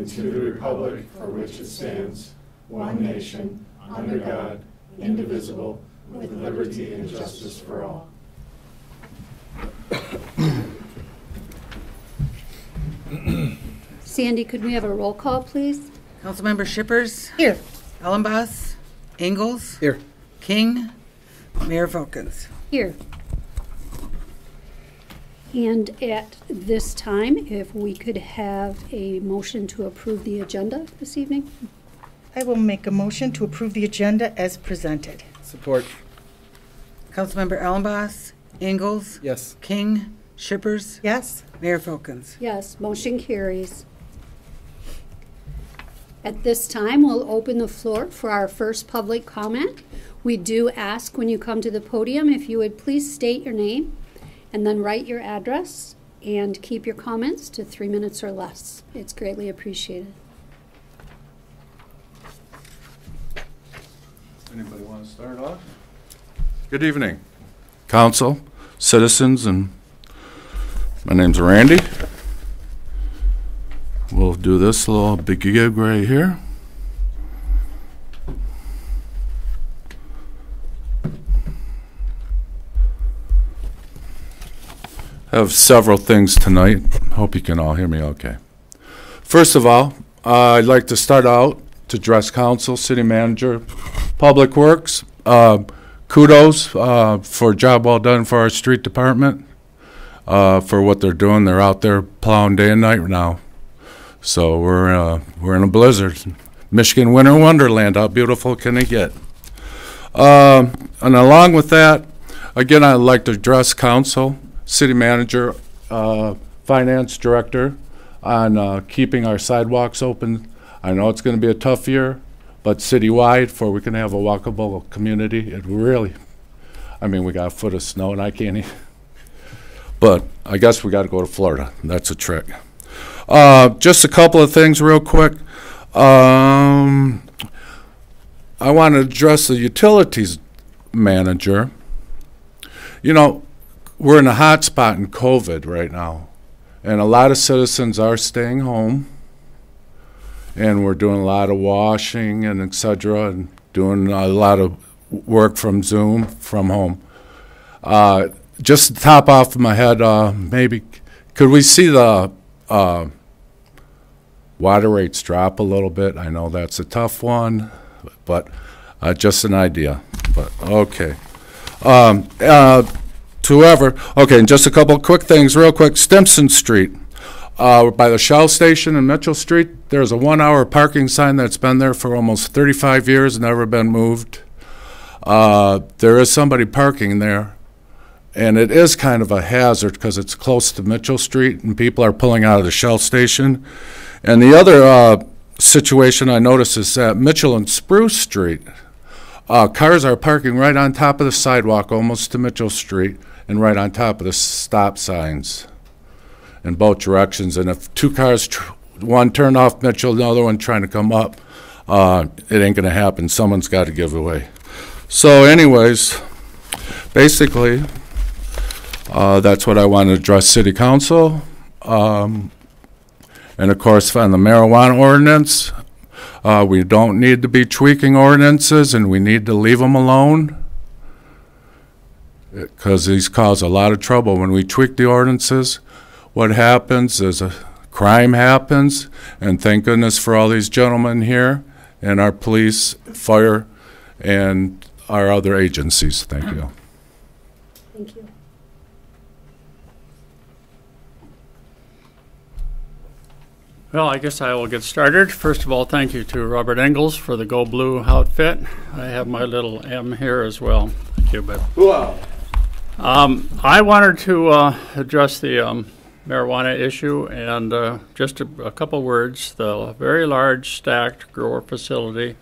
and to the republic for which it stands, one nation, under God, indivisible, with liberty and justice for all. Sandy, could we have a roll call, please? Councilmember Schippers, Here. Elenbaas, Engels, Here. King, Mayor Filkins. Here. And at this time, if we could have a motion to approve the agenda this evening? I will make a motion to approve the agenda as presented. Support. Councilmember Elenbaas, Engels, Yes. King, Schippers, Yes? Mayor Filkins. Yes, motion carries. At this time, we'll open the floor for our first public comment. We do ask when you come to the podium if you would please state your name and then write your address and keep your comments to three minutes or less. It's greatly appreciated. Anybody want to start off? Good evening, council, citizens, and my name's Randy. We'll do this little big gig right here. Have several things tonight. Hope you can all hear me okay. First of all, uh, I'd like to start out to address council, city manager, public works. Uh, kudos uh, for a job well done for our street department, uh, for what they're doing. They're out there plowing day and night now. So we're uh, we're in a blizzard. Michigan winter wonderland. How beautiful can it get? Um, and along with that, again, I'd like to address council, city manager, uh, finance director on uh, keeping our sidewalks open. I know it's going to be a tough year, but citywide, for we can have a walkable community, it really, I mean, we got a foot of snow and I can't even, but I guess we got to go to Florida. That's a trick. Uh, just a couple of things real quick. Um, I want to address the utilities manager. You know, we're in a hot spot in COVID right now, and a lot of citizens are staying home, and we're doing a lot of washing and et cetera, and doing a lot of work from Zoom from home. Uh, just to top off of my head, uh, maybe could we see the uh, water rates drop a little bit? I know that's a tough one, but uh, just an idea. But okay. Um, uh, whoever, okay, and just a couple quick things, real quick. Stimson Street, uh, by the Shell Station in Mitchell Street, there's a one-hour parking sign that's been there for almost 35 years, never been moved. Uh, there is somebody parking there, and it is kind of a hazard because it's close to Mitchell Street, and people are pulling out of the Shell Station. And the other uh, situation I noticed is that Mitchell and Spruce Street. Uh, cars are parking right on top of the sidewalk, almost to Mitchell Street, and right on top of the stop signs in both directions. And if two cars, one turned off Mitchell, the other one trying to come up, uh, it ain't going to happen. Someone's got to give away. So, anyways, basically, uh, that's what I want to address City Council. Um, and of course, on the marijuana ordinance, uh, we don't need to be tweaking ordinances and we need to leave them alone. Because these cause a lot of trouble. When we tweak the ordinances, what happens is a crime happens, and thank goodness for all these gentlemen here and our police, fire, and our other agencies. Thank you. Thank you. Well, I guess I will get started. First of all, thank you to Robert Engels for the Go Blue outfit. I have my little M here as well. Thank you, Beth. Um, I wanted to uh, address the um, marijuana issue and uh, just a, a couple words. The very large stacked grower facility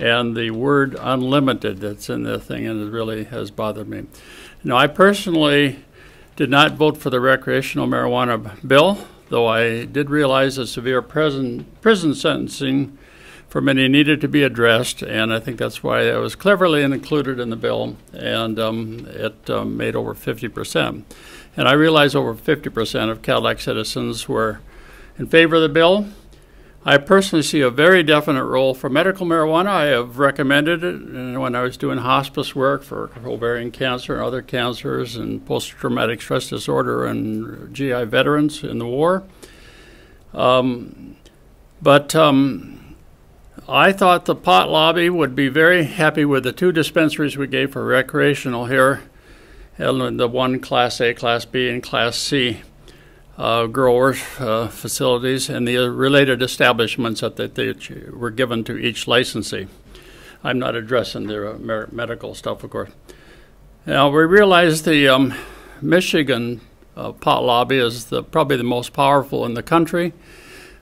and the word unlimited that's in the thing, and it really has bothered me. Now, I personally did not vote for the recreational marijuana bill, though I did realize the severe prison, prison sentencing for many needed to be addressed, and I think that's why it was cleverly included in the bill, and um, it um, made over 50%. And I realize over 50% of Cadillac citizens were in favor of the bill. I personally see a very definite role for medical marijuana. I have recommended it when I was doing hospice work for ovarian cancer and other cancers and post traumatic stress disorder and GI veterans in the war. Um, but um, I thought the pot lobby would be very happy with the two dispensaries we gave for recreational here, and the one Class A, Class B, and Class C uh, growers uh, facilities and the related establishments that, that they were given to each licensee. I'm not addressing the uh, medical stuff, of course. Now we realize the um, Michigan uh, pot lobby is the, probably the most powerful in the country.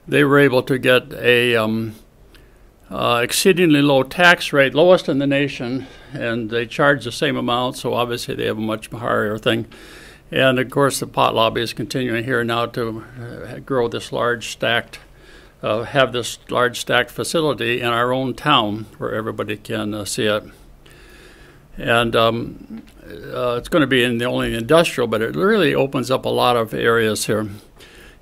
They were able to get a um, uh, exceedingly low tax rate, lowest in the nation, and they charge the same amount, so obviously they have a much higher thing. And of course, the pot lobby is continuing here now to uh, grow this large stacked, uh, have this large stacked facility in our own town where everybody can uh, see it. And um, uh, it's going to be in the only industrial, but it really opens up a lot of areas here.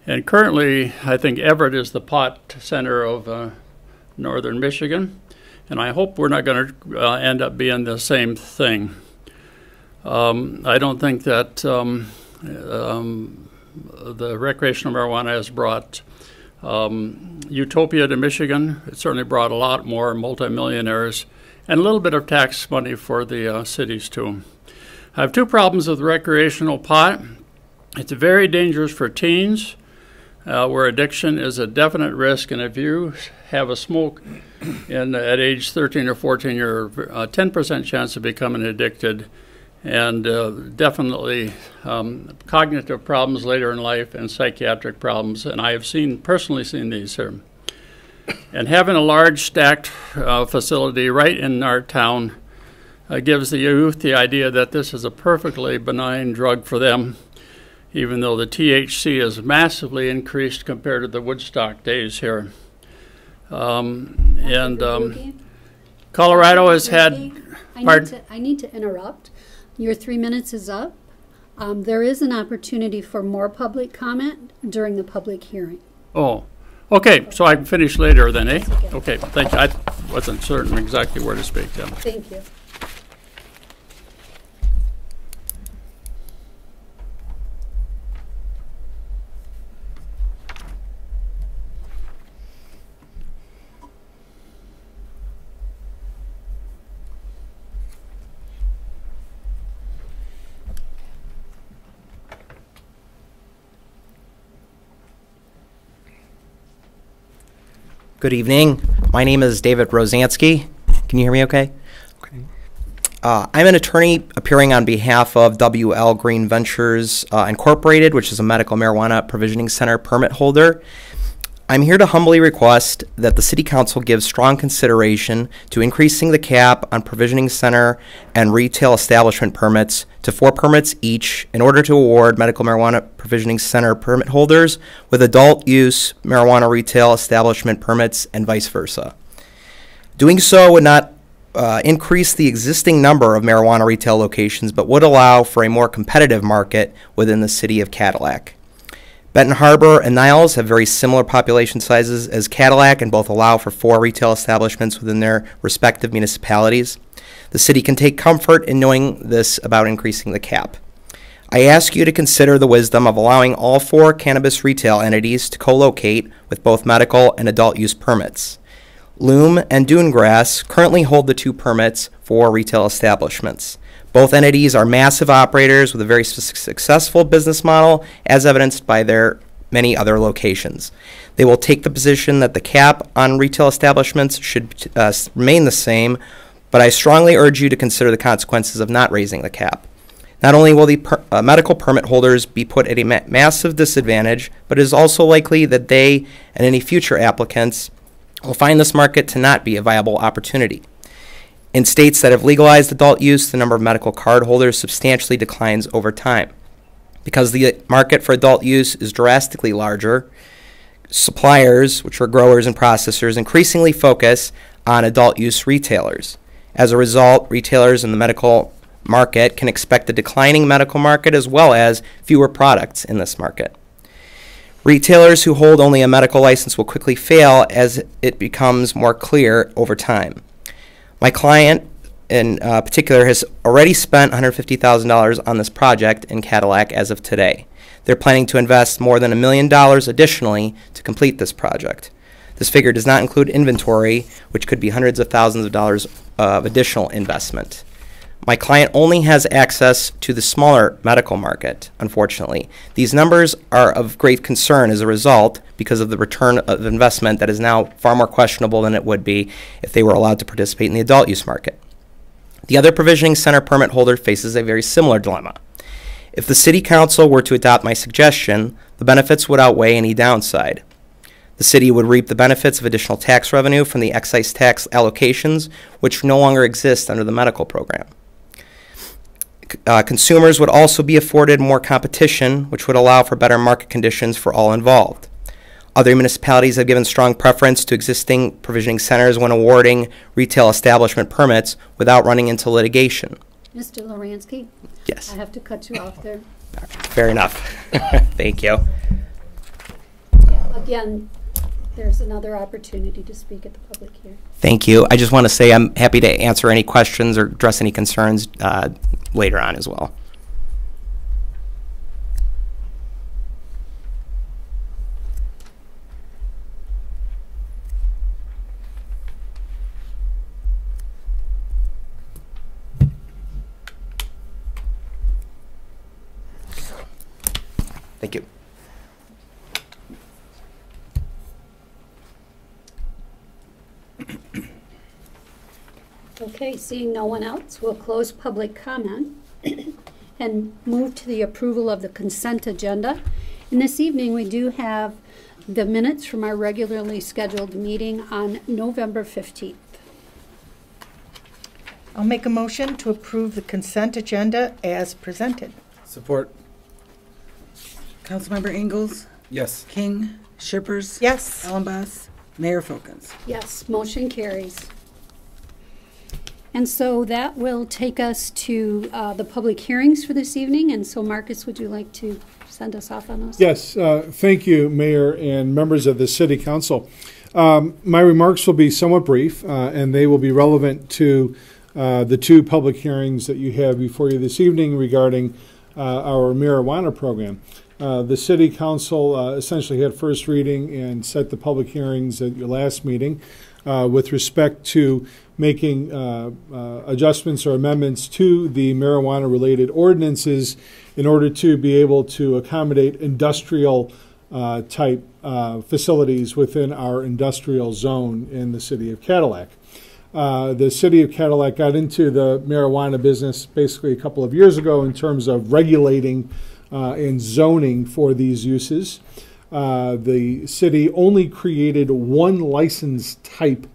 And currently, I think Evart is the pot center of uh, northern Michigan. And I hope we're not going to uh, end up being the same thing. Um, I don't think that um, um, the recreational marijuana has brought um, utopia to Michigan. It certainly brought a lot more multimillionaires and a little bit of tax money for the uh, cities too. I have two problems with recreational pot. It's very dangerous for teens, uh, where addiction is a definite risk. And if you have a smoke in, at age 13 or 14, you're a 10% chance of becoming addicted and uh, definitely um, cognitive problems later in life and psychiatric problems. And I have seen personally seen these here. And having a large stacked uh, facility right in our town uh, gives the youth the idea that this is a perfectly benign drug for them, even though the THC is massively increased compared to the Woodstock days here. Um, and um, Colorado has had. I need, to, I need to interrupt. Your three minutes is up. Um, there is an opportunity for more public comment during the public hearing. Oh, okay, so I can finish later then, eh? Okay, thank you. I wasn't certain exactly where to speak then. Thank you. Good evening. My name is David Rosansky. Can you hear me okay? Okay. Uh, I'm an attorney appearing on behalf of WL Green Ventures uh, Incorporated, which is a medical marijuana provisioning center permit holder. I'm here to humbly request that the City Council give strong consideration to increasing the cap on provisioning center and retail establishment permits to four permits each in order to award medical marijuana provisioning center permit holders with adult use marijuana retail establishment permits and vice versa. Doing so would not uh, increase the existing number of marijuana retail locations, but would allow for a more competitive market within the city of Cadillac. Benton Harbor and Niles have very similar population sizes as Cadillac and both allow for four retail establishments within their respective municipalities. The city can take comfort in knowing this about increasing the cap. I ask you to consider the wisdom of allowing all four cannabis retail entities to co locate with both medical and adult use permits. Lume and Dunegrass currently hold the two permits for retail establishments. Both entities are massive operators with a very su- successful business model, as evidenced by their many other locations. They will take the position that the cap on retail establishments should uh, remain the same, but I strongly urge you to consider the consequences of not raising the cap. Not only will the per- uh, medical permit holders be put at a ma- massive disadvantage, but it is also likely that they and any future applicants will find this market to not be a viable opportunity. In states that have legalized adult use, the number of medical card holders substantially declines over time. Because the market for adult use is drastically larger, suppliers, which are growers and processors, increasingly focus on adult use retailers. As a result, retailers in the medical market can expect a declining medical market as well as fewer products in this market. Retailers who hold only a medical license will quickly fail as it becomes more clear over time. My client, in uh, particular, has already spent $150,000 on this project in Cadillac as of today. They're planning to invest more than a million dollars additionally to complete this project. This figure does not include inventory, which could be hundreds of thousands of dollars of additional investment. My client only has access to the smaller medical market, unfortunately. These numbers are of great concern as a result because of the return of investment that is now far more questionable than it would be if they were allowed to participate in the adult use market. The other provisioning center permit holder faces a very similar dilemma. If the City Council were to adopt my suggestion, the benefits would outweigh any downside. The city would reap the benefits of additional tax revenue from the excise tax allocations, which no longer exist under the medical program. Uh, consumers would also be afforded more competition, which would allow for better market conditions for all involved. Other municipalities have given strong preference to existing provisioning centers when awarding retail establishment permits without running into litigation. Mr. Loransky, Yes, I have to cut you off there. fair enough. Thank you. Again, there's another opportunity to speak at the public hearing. Thank you. I just want to say I'm happy to answer any questions or address any concerns uh, later on as well. Okay, seeing no one else, we'll close public comment and move to the approval of the consent agenda. And this evening, we do have the minutes from our regularly scheduled meeting on November 15th. I'll make a motion to approve the consent agenda as presented. Support. Councilmember Engels, Yes. King, Schippers. Yes. Elenbaas, Mayor Filkins. Yes, motion carries. And so that will take us to uh, the public hearings for this evening. And so Marcus, would you like to send us off on those? Yes, uh, thank you, Mayor and members of the City Council. Um, My remarks will be somewhat brief, uh, and they will be relevant to uh, the two public hearings that you have before you this evening regarding uh, our marijuana program. Uh, The City Council uh, essentially had first reading and set the public hearings at your last meeting uh, with respect to making uh, uh, adjustments or amendments to the marijuana-related ordinances in order to be able to accommodate industrial type facilities within our industrial zone in the city of Cadillac. The city of Cadillac got into the marijuana business basically a couple of years ago in terms of regulating and zoning for these uses. Uh, the city only created one license type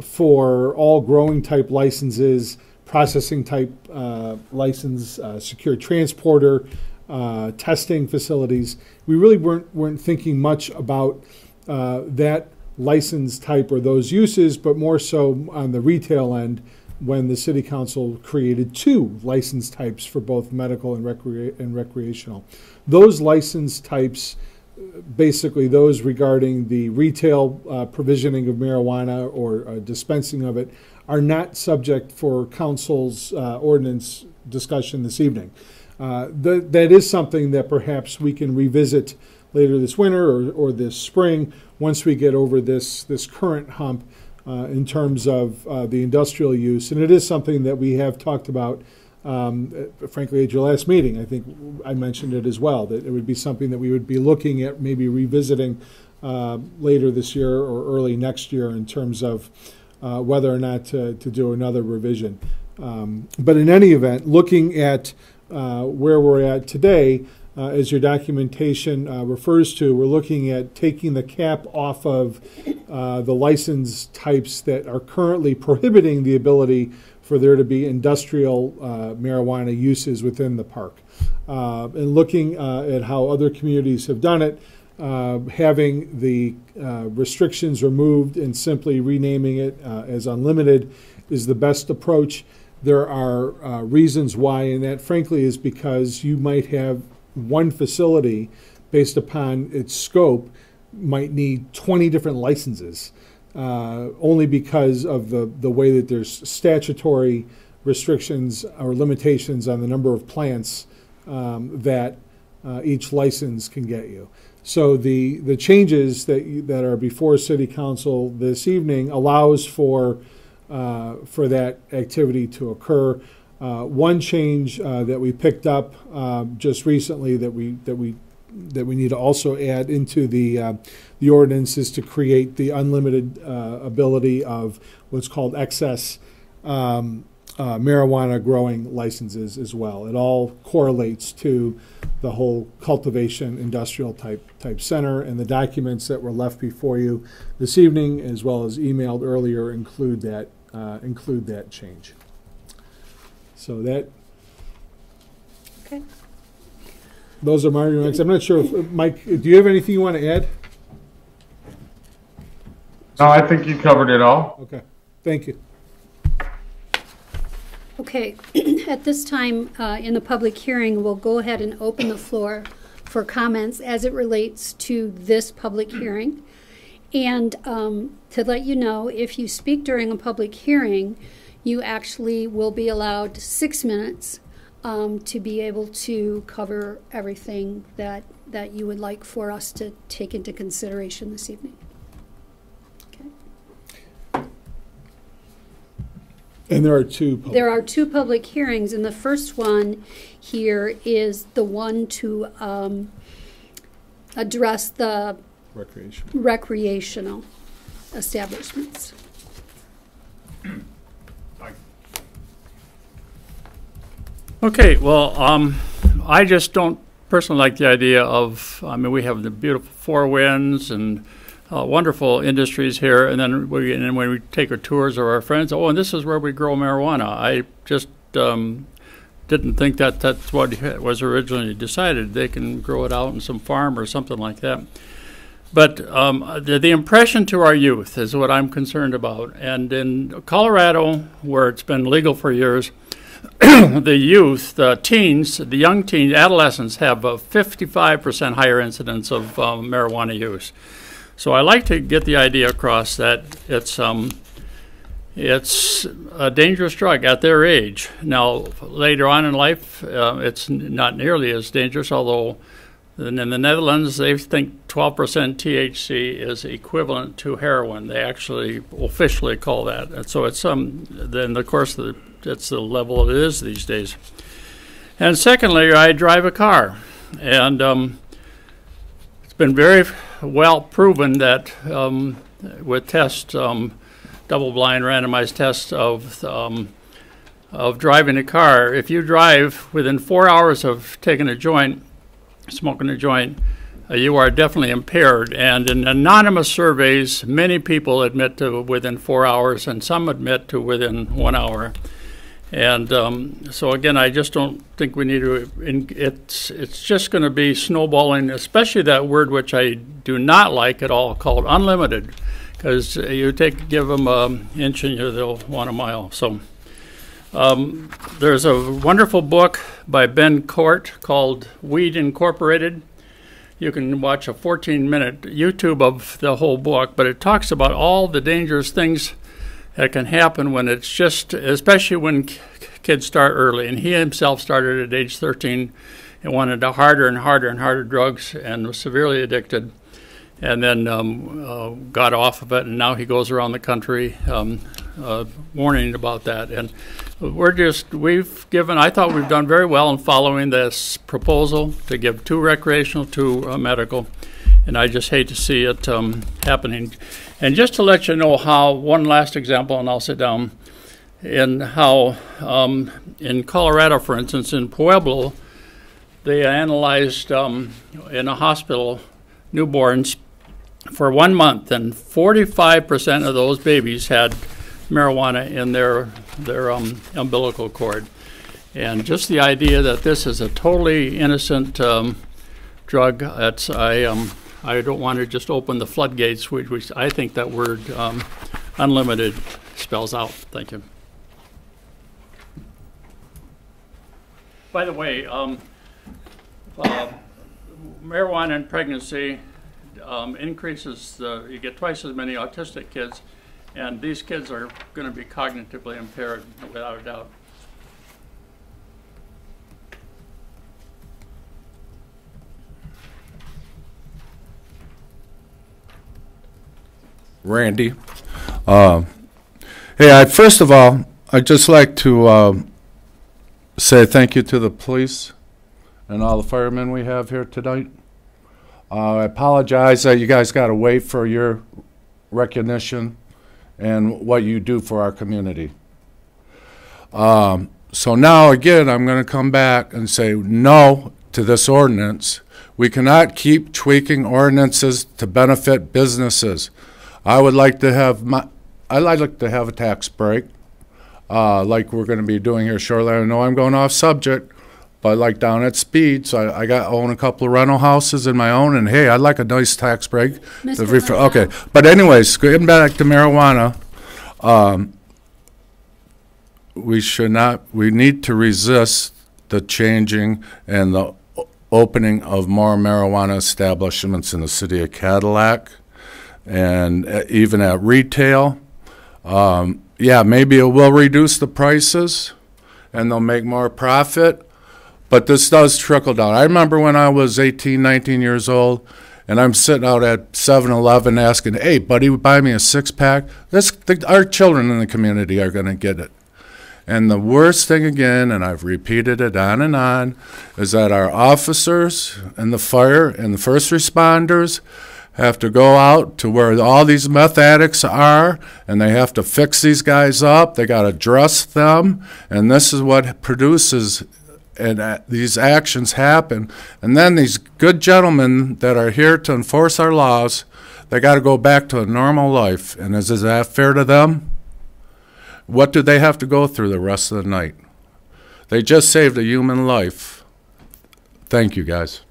for all growing type licenses, processing type uh, license, uh, secure transporter, uh, testing facilities. We really weren't weren't thinking much about uh, that license type or those uses, but more so on the retail end when the city council created two license types for both medical and, recrea- and recreational. Those license types basically those regarding the retail uh, provisioning of marijuana or uh, dispensing of it are not subject for council's uh, ordinance discussion this evening. Uh, th- that is something that perhaps we can revisit later this winter or, or this spring once we get over this, this current hump uh, in terms of uh, the industrial use. And it is something that we have talked about um, uh, frankly, at your last meeting, I think I mentioned it as well, that it would be something that we would be looking at maybe revisiting uh, later this year or early next year in terms of uh, whether or not to, to do another revision. Um, but in any event, looking at uh, where we're at today, uh, as your documentation uh, refers to, we're looking at taking the cap off of uh, the license types that are currently prohibiting the ability for there to be industrial uh, marijuana uses within the park. Uh, and looking uh, at how other communities have done it, having the restrictions removed and simply renaming it as unlimited is the best approach. There are uh, reasons why, and that frankly is because you might have one facility based upon its scope, might need 20 different licenses, uh, only because of the, the way that there's statutory restrictions or limitations on the number of plants um, that uh, each license can get you. So the, the changes that, you- that are before City Council this evening allows for, uh, for that activity to occur. Uh, One change uh, that we picked up um, just recently that we, that we, that we need to also add into the, uh, the ordinance is to create the unlimited uh, ability of what's called excess um, uh, marijuana growing licenses as well. It all correlates to the whole cultivation industrial type type center, and the documents that were left before you this evening, as well as emailed earlier, include that uh, include that change. So that Okay. those are my remarks. I'm not sure if Mike, do you have anything you want to add? No, I think you covered it all. Okay, thank you. Okay, at this time, uh, in the public hearing, we'll go ahead and open the floor for comments as it relates to this public hearing. And um, to let you know, if you speak during a public hearing, you actually will be allowed six minutes um, to be able to cover everything that, that you would like for us to take into consideration this evening. Okay. And there are two. public- There are two public hearings, and the first one here is the one to um, address the Recreation. recreational establishments. Okay, well, um, I just don't personally like the idea of, I mean, we have the beautiful Four Winds and uh, wonderful industries here, and then we, and then when we take our tours of our friends, oh, and this is where we grow marijuana. I just um, didn't think that that's what was originally decided. They can grow it out in some farm or something like that. But um, the, the impression to our youth is what I'm concerned about. And in Colorado, where it's been legal for years, the youth, the teens, the young teens, adolescents have a 55% higher incidence of um, marijuana use. So I like to get the idea across that it's um, it's a dangerous drug at their age. Now later on in life, uh, it's not nearly as dangerous. Although in in the Netherlands, they think 12% THC is equivalent to heroin. They actually officially call that. And so it's some, then of course the, it's the level it is these days. And secondly, I drive a car, and um, it's been very well proven that um, with tests, um, double-blind randomized tests of um, of driving a car, if you drive within four hours of taking a joint, smoking a joint, uh, you are definitely impaired. And in anonymous surveys, many people admit to within four hours, and some admit to within one hour. And um, so again, I just don't think we need to. It's it's just going to be snowballing, especially that word which I do not like at all, called unlimited, because you take give them an inch and they'll want a mile. So. Um, there's a wonderful book by Ben Cort called Weed Incorporated. You can watch a 14 minute YouTube of the whole book, but it talks about all the dangerous things that can happen when it's just, especially when kids start early. And he himself started at age 13 and wanted harder and harder and harder drugs and was severely addicted. And then um, uh, got off of it, and now he goes around the country um, uh, warning about that. And we're just, we've given, I thought we've done very well in following this proposal to give two recreational, two uh, medical. And I just hate to see it um, happening. And just to let you know how, one last example, and I'll sit down, in how um, in Colorado, for instance, in Pueblo, they analyzed um, in a hospital newborns for one month, and 45% of those babies had marijuana in their their um, umbilical cord. And just the idea that this is a totally innocent um, drug, that's I um, I don't want to just open the floodgates, which, which I think that word um, unlimited spells out. Thank you. By the way, um, uh, marijuana in pregnancy um, increases the, you get twice as many autistic kids, and these kids are going to be cognitively impaired without a doubt. Randy. Uh, hey, I, first of all, I'd just like to uh, say thank you to the police and all the firemen we have here tonight. Uh, I apologize that you guys got to wait for your recognition and what you do for our community. Um, so now again, I'm going to come back and say no to this ordinance. We cannot keep tweaking ordinances to benefit businesses. I would like to have my, I'd like to have a tax break, uh, like we're going to be doing here shortly. I know I'm going off subject, but like down at Speed, so I, I got own a couple of rental houses in my own, and hey, I'd like a nice tax break. Mr. The refer- Okay, but anyways, getting back to marijuana, um, we should not, we need to resist the changing and the opening of more marijuana establishments in the city of Cadillac and uh, even at retail. Um, yeah, maybe it will reduce the prices and they'll make more profit, but this does trickle down. I remember when I was 18, 19 years old, and I'm sitting out at 7-Eleven asking, "Hey, buddy, buy me a six-pack." This, the, our children in the community are going to get it. And the worst thing again, and I've repeated it on and on, is that our officers and the fire and the first responders have to go out to where all these meth addicts are and they have to fix these guys up. They got to dress them. And this is what produces and uh, these actions happen. And then these good gentlemen that are here to enforce our laws, they got to go back to a normal life. And is, is that fair to them? What do they have to go through the rest of the night? They just saved a human life. Thank you, guys.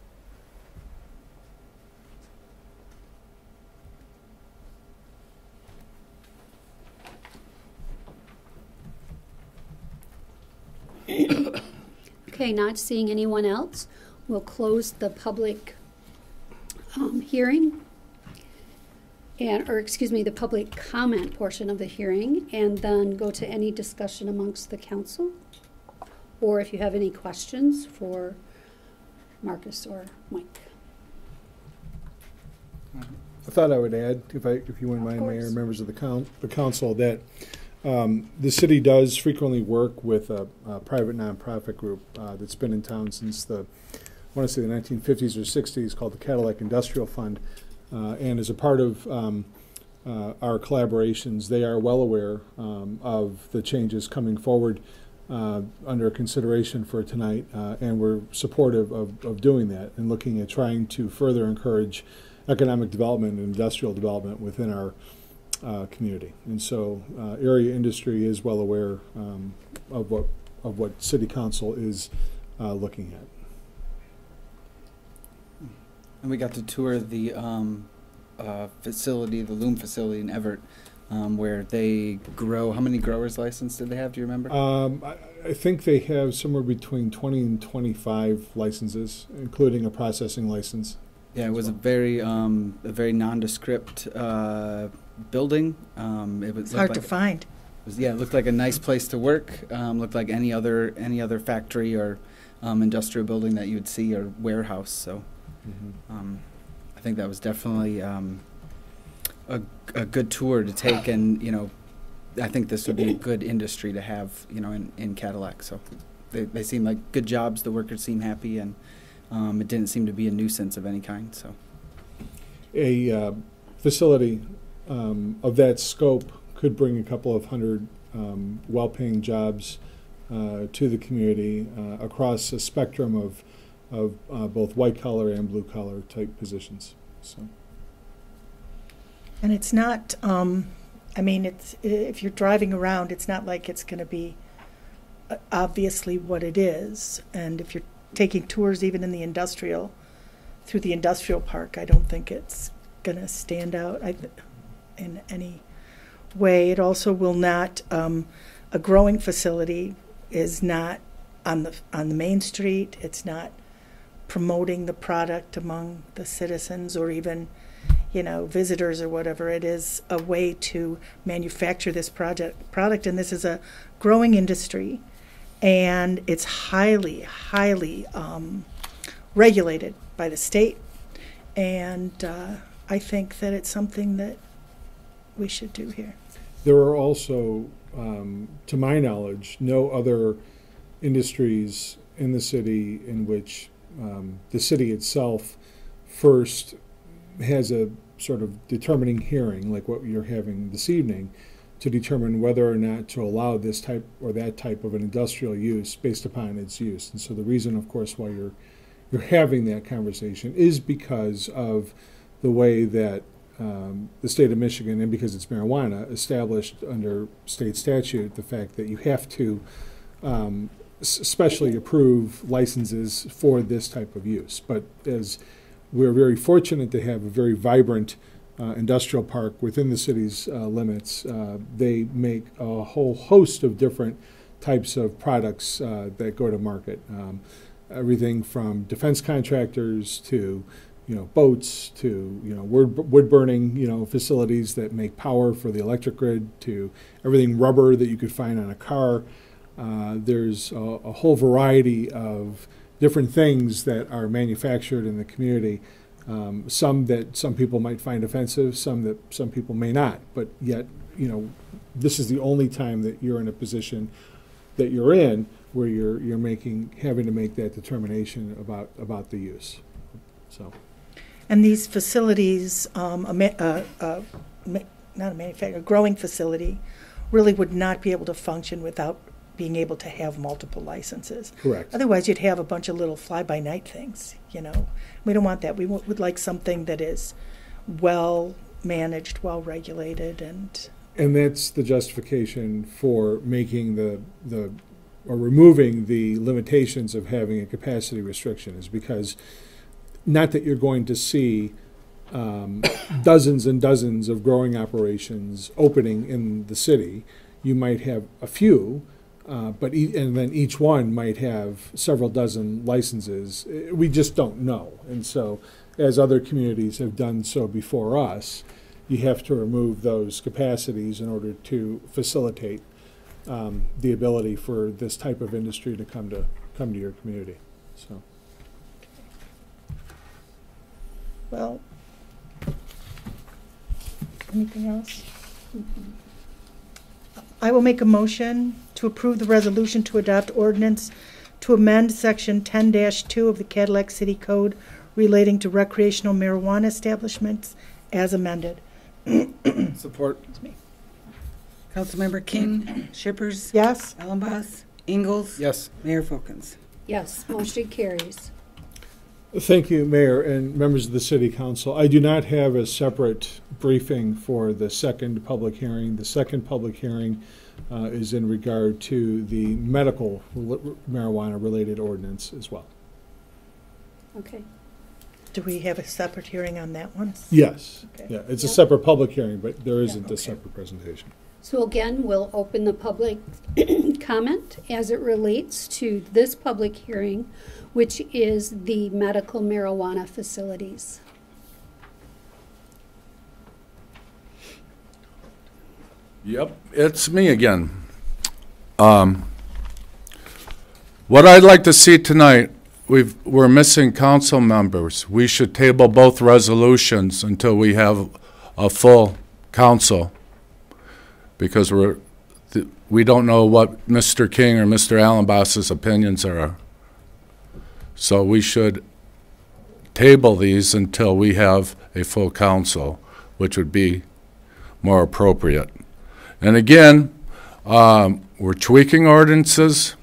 Okay, not seeing anyone else, we'll close the public um, hearing. And, or excuse me, the public comment portion of the hearing, and then go to any discussion amongst the council. Or if you have any questions for Marcus or Mike. I thought I would add, if I, if you wouldn't mind, Mayor, course. members of the coun, the council, that um, the city does frequently work with a, a private nonprofit group uh, that's been in town since the, I want to say the nineteen fifties or sixties, called the Cadillac Industrial Fund. Uh, and as a part of um, uh, our collaborations, they are well aware um, of the changes coming forward uh, under consideration for tonight, uh, and we're supportive of, of doing that and looking at trying to further encourage economic development and industrial development within our uh, community. And so, uh, area industry is well aware um, of what of what City Council is uh, looking at. And we got to tour the um, uh, facility, the Lume facility in Evart, um, where they grow. How many growers license did they have? Do you remember? Um, I, I think they have somewhere between 20 and 25 licenses, including a processing license. yeah, it was a very, um, a very nondescript uh, building. Um, it was It's hard looked to find. it was, yeah, it looked like a nice place to work. Um, looked like any other any other factory or um, industrial building that you would see or warehouse. So. Um, I think that was definitely um, a, a good tour to take, and you know, I think this would be a good industry to have, you know, in, in Cadillac. So they, they seem like good jobs. The workers seem happy, and um, it didn't seem to be a nuisance of any kind. So a uh, facility um, of that scope could bring a couple of hundred um, well-paying jobs uh, to the community uh, across a spectrum of, of uh, both white-collar and blue-collar type positions. So, And it's not, um, I mean, it's, if you're driving around, it's not like it's gonna be uh, obviously what it is. And if you're taking tours even in the industrial, through the industrial park, I don't think it's gonna stand out I, in any way. It also will not, um, a growing facility is not on the, on the main street. It's not promoting the product among the citizens or even, you know, visitors or whatever. It is a way to manufacture this project product, and this is a growing industry, and it's highly, highly um, regulated by the state. And uh, I think that it's something that we should do here. There are also, um, to my knowledge, no other industries in the city in which um, the city itself first has a sort of determining hearing, like what you're having this evening, to determine whether or not to allow this type or that type of an industrial use based upon its use. And so the reason, of course, why you're you're having that conversation is because of the way that um, the state of Michigan, and because it's marijuana, established under state statute the fact that you have to um, specially approve licenses for this type of use. But as we're very fortunate to have a very vibrant uh, industrial park within the city's uh, limits, uh, they make a whole host of different types of products uh, that go to market. Um, everything from defense contractors to you know boats to you know wood, wood burning you know facilities that make power for the electric grid to everything rubber that you could find on a car. Uh, there's a, a whole variety of different things that are manufactured in the community. Um, some that some people might find offensive, some that some people may not. But yet, you know, this is the only time that you're in a position that you're in where you're you're making having to make that determination about about the use. So. And these facilities, um, a, ma- uh, uh, ma- not a manufacturer, a growing facility, really would not be able to function without being able to have multiple licenses. Correct. Otherwise, you'd have a bunch of little fly-by-night things, you know. We don't want that. We would would like something that is well-managed, well-regulated, and, And that's the justification for making the, the, or removing the limitations of having a capacity restriction is because, not that you're going to see um, dozens and dozens of growing operations opening in the city. You might have a few, uh, but e- and then each one might have several dozen licenses. Uh, We just don't know, and so as other communities have done so before us, you have to remove those capacities in order to facilitate um, the ability for this type of industry to come to come to your community. So. Well. Anything else? I will make a motion to approve the resolution to adopt ordinance to amend section ten two of the Cadillac City Code relating to recreational marijuana establishments as amended. Support. Councilmember King, mm. Schippers, Yes? Elenbaas, Engels. Yes. Mayor Filkins. Yes, motion carries. Thank you, Mayor and members of the City Council. I do not have a separate briefing for the second public hearing. The second public hearing uh, is in regard to the medical marijuana-related ordinance as well. Okay. Do we have a separate hearing on that one? Yes, Okay. yeah, it's a Yep. separate public hearing, but there isn't okay. a separate presentation. So again, we'll open the public comment as it relates to this public hearing, which is the medical marijuana facilities. Yep, it's me again. Um, What I'd like to see tonight, we've, we're missing council members. We should table both resolutions until we have a full council. Because we're, we don't know what Mr. King or Mr. Elenbaas's opinions are. So we should table these until we have a full council, which would be more appropriate. And again, um, we're tweaking ordinances.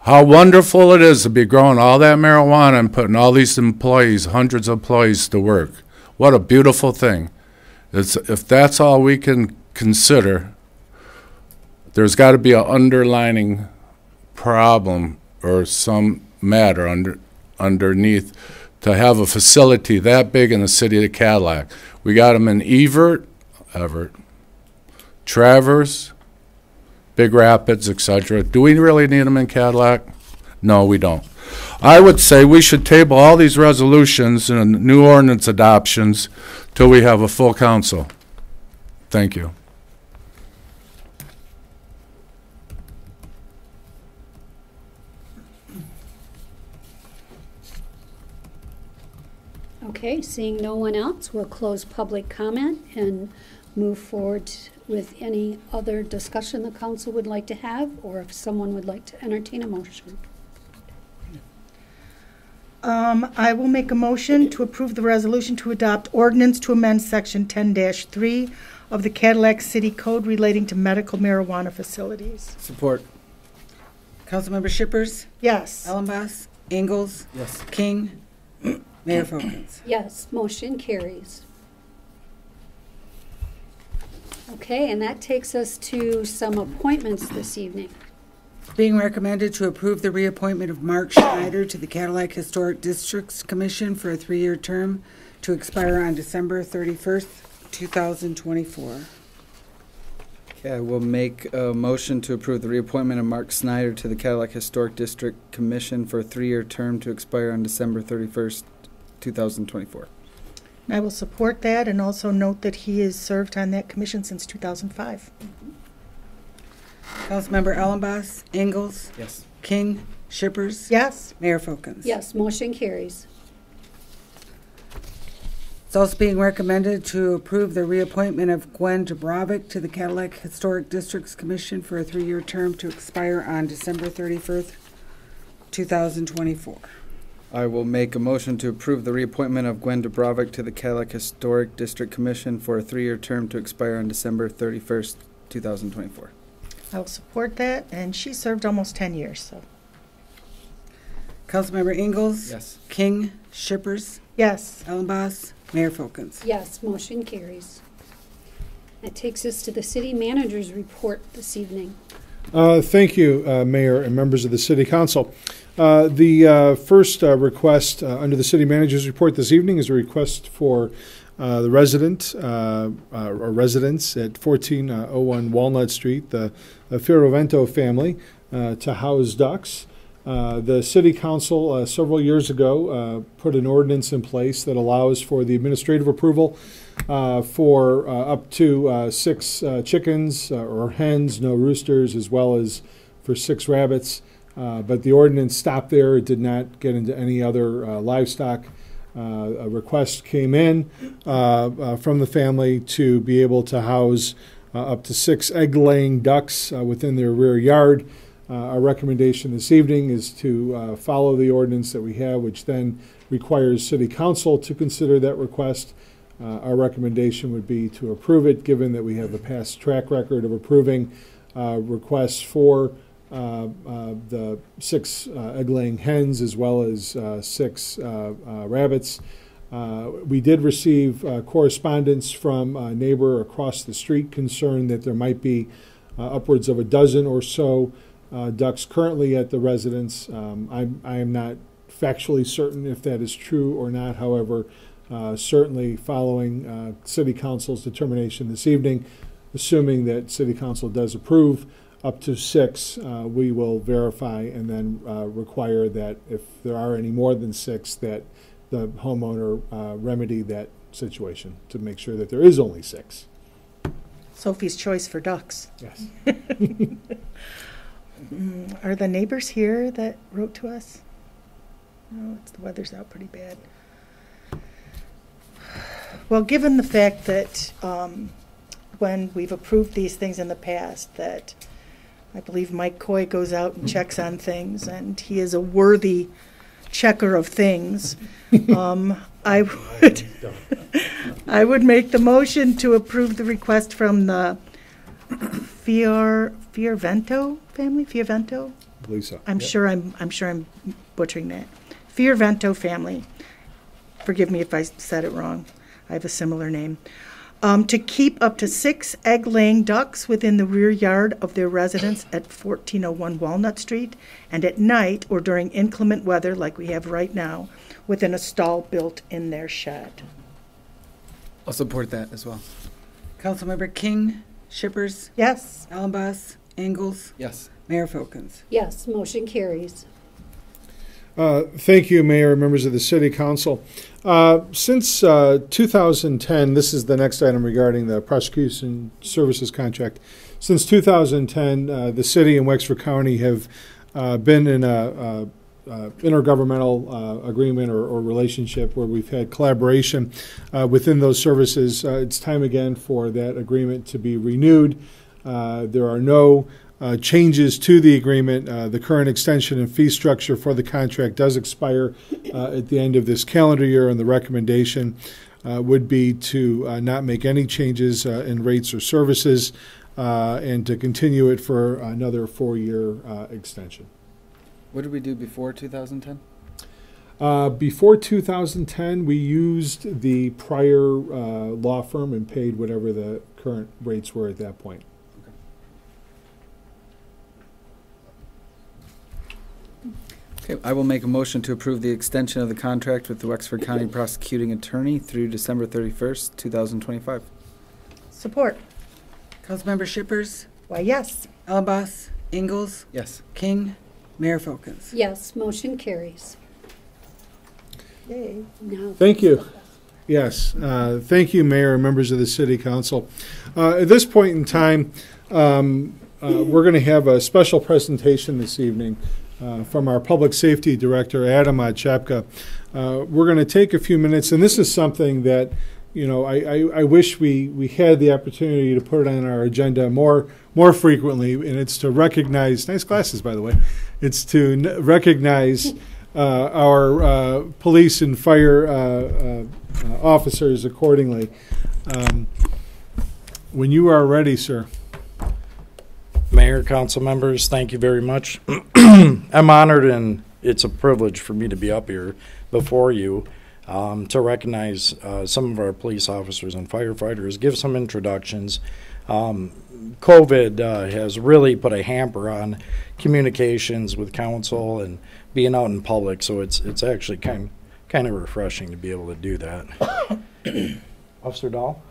How wonderful it is to be growing all that marijuana and putting all these employees, hundreds of employees to work. What a beautiful thing. It's, if that's all we can consider, there's got to be an underlining problem or some matter under, underneath to have a facility that big in the city of Cadillac. We got them in Evart, Evart, Traverse, Big Rapids, etc. Do we really need them in Cadillac? No, we don't. I would say we should table all these resolutions and new ordinance adoptions till we have a full council. Thank you. Okay, seeing no one else, we'll close public comment and move forward with any other discussion the council would like to have, or if someone would like to entertain a motion. Um, I will make a motion to approve the resolution to adopt ordinance to amend section ten three of the Cadillac City Code relating to medical marijuana facilities. Support. Councilmember Schippers, Yes. Elenbaas, Engels, Yes. King, Mayor Filkins. Yes, motion carries. Okay, and that takes us to some appointments this evening. Being recommended to approve the reappointment of Mark Schneider to the Cadillac Historic Districts Commission for a three-year term to expire on December 31st, 2024. Okay, I will make a motion to approve the reappointment of Mark Snyder to the Cadillac Historic District Commission for a three-year term to expire on December thirty-first, two thousand twenty-four. I will support that and also note that he has served on that commission since two thousand five. Councilmember Elenbaas, Engels, Yes. King, Schippers, Yes. Mayor Filkins. Yes, motion carries. It's also being recommended to approve the reappointment of Gwen Dubrovic to the Cadillac Historic Districts Commission for a three-year term to expire on December 31st, 2024. I will make a motion to approve the reappointment of Gwen Dubrovic to the Cadillac Historic District Commission for a three-year term to expire on December thirty-first, two thousand twenty-four. I will support that, and she served almost ten years, so, Councilmember Engels? Yes. King, Schippers, yes. Elenbaas, Mayor Filkins. Yes, motion carries. That takes us to the city manager's report this evening. Uh, Thank you, uh, Mayor and members of the City Council. Uh, The uh, first uh, request uh, under the City Manager's Report this evening is a request for uh, the resident, uh, uh, or residents at 1401 uh, Walnut Street, the Firovento family, to house ducks. The City Council several years ago put an ordinance in place that allows for the administrative approval for up to six chickens or hens, no roosters, as well as for six rabbits. Uh, But the ordinance stopped there. It did not get into any other uh, livestock. Uh, A request came in uh, uh, from the family to be able to house up to six egg-laying ducks uh, within their rear yard. Our recommendation this evening is to follow the ordinance that we have, which then requires city council to consider that request. Our recommendation would be to approve it, given that we have a past track record of approving requests for the six uh, egg-laying hens as well as uh, six uh, uh, rabbits. Uh, We did receive uh, correspondence from a neighbor across the street concerned that there might be uh, upwards of a dozen or so uh, ducks currently at the residence. Um, I'm- I am not factually certain if that is true or not, however, uh, certainly following uh, city council's determination this evening, assuming that city council does approve up to six, uh, we will verify and then uh, require that if there are any more than six, that the homeowner uh, remedy that situation to make sure that there is only six. Sophie's choice for ducks. Yes. Mm, Are the neighbors here that wrote to us? No, it's, the weather's out pretty bad. Well, given the fact that um, when we've approved these things in the past, that I believe Mike Coy goes out and checks on things, and he is a worthy checker of things, um, I would, I would make the motion to approve the request from the Fior, Fiorvento family, Fiorvento? I believe so. I'm Yep. sure I'm, I'm sure I'm butchering that. Fiorvento family. Forgive me if I said it wrong. I have a similar name. Um, to keep up to six egg-laying ducks within the rear yard of their residence at 1401 Walnut Street, and at night or during inclement weather like we have right now, within a stall built in their shed. I'll support that as well. Councilmember King, Schippers, Yes? Elenbaas, Engels, Yes. Mayor Filkins. Yes, motion carries. Uh, Thank you, Mayor, members of the City Council. Uh, Since uh, 2010, this is the next item regarding the prosecution services contract. Since 2010, uh, the city and Wexford County have uh, been in a uh, intergovernmental agreement or or relationship where we've had collaboration within those services. It's time again for that agreement to be renewed. There are no uh, changes to the agreement. Uh, The current extension and fee structure for the contract does expire uh, at the end of this calendar year, and the recommendation uh, would be to uh, not make any changes uh, in rates or services uh, and to continue it for another four-year uh, extension. What did we do before 2010? Uh, Before 2010, we used the prior uh, law firm and paid whatever the current rates were at that point. Okay, I will make a motion to approve the extension of the contract with the Wexford County Prosecuting Attorney through December 31st, 2025. Support. Councilmember Schippers, Why, yes. Elenbaas, Engels, Yes. King, Mayor Filkins. Yes, motion carries. Yay. Now, Thank you. Yes, uh, thank you, Mayor and members of the City Council. Uh, At this point in time, um, uh, we're going to have a special presentation this evening uh, from our Public Safety Director, Adam Chapka. Uh We're going to take a few minutes, and this is something that, you know, I, I, I wish we, we had the opportunity to put it on our agenda more, more frequently, and it's to recognize, nice glasses, by the way, it's to n- recognize uh, our uh, police and fire uh, uh, officers accordingly. Um, When you are ready, sir. Mayor, council members, thank you very much. I'm honored and it's a privilege for me to be up here before you um, to recognize uh, some of our police officers and firefighters, give some introductions. Um, COVID uh, has really put a hamper on communications with council and being out in public, so it's it's actually kind kind of refreshing to be able to do that. Officer Dahl.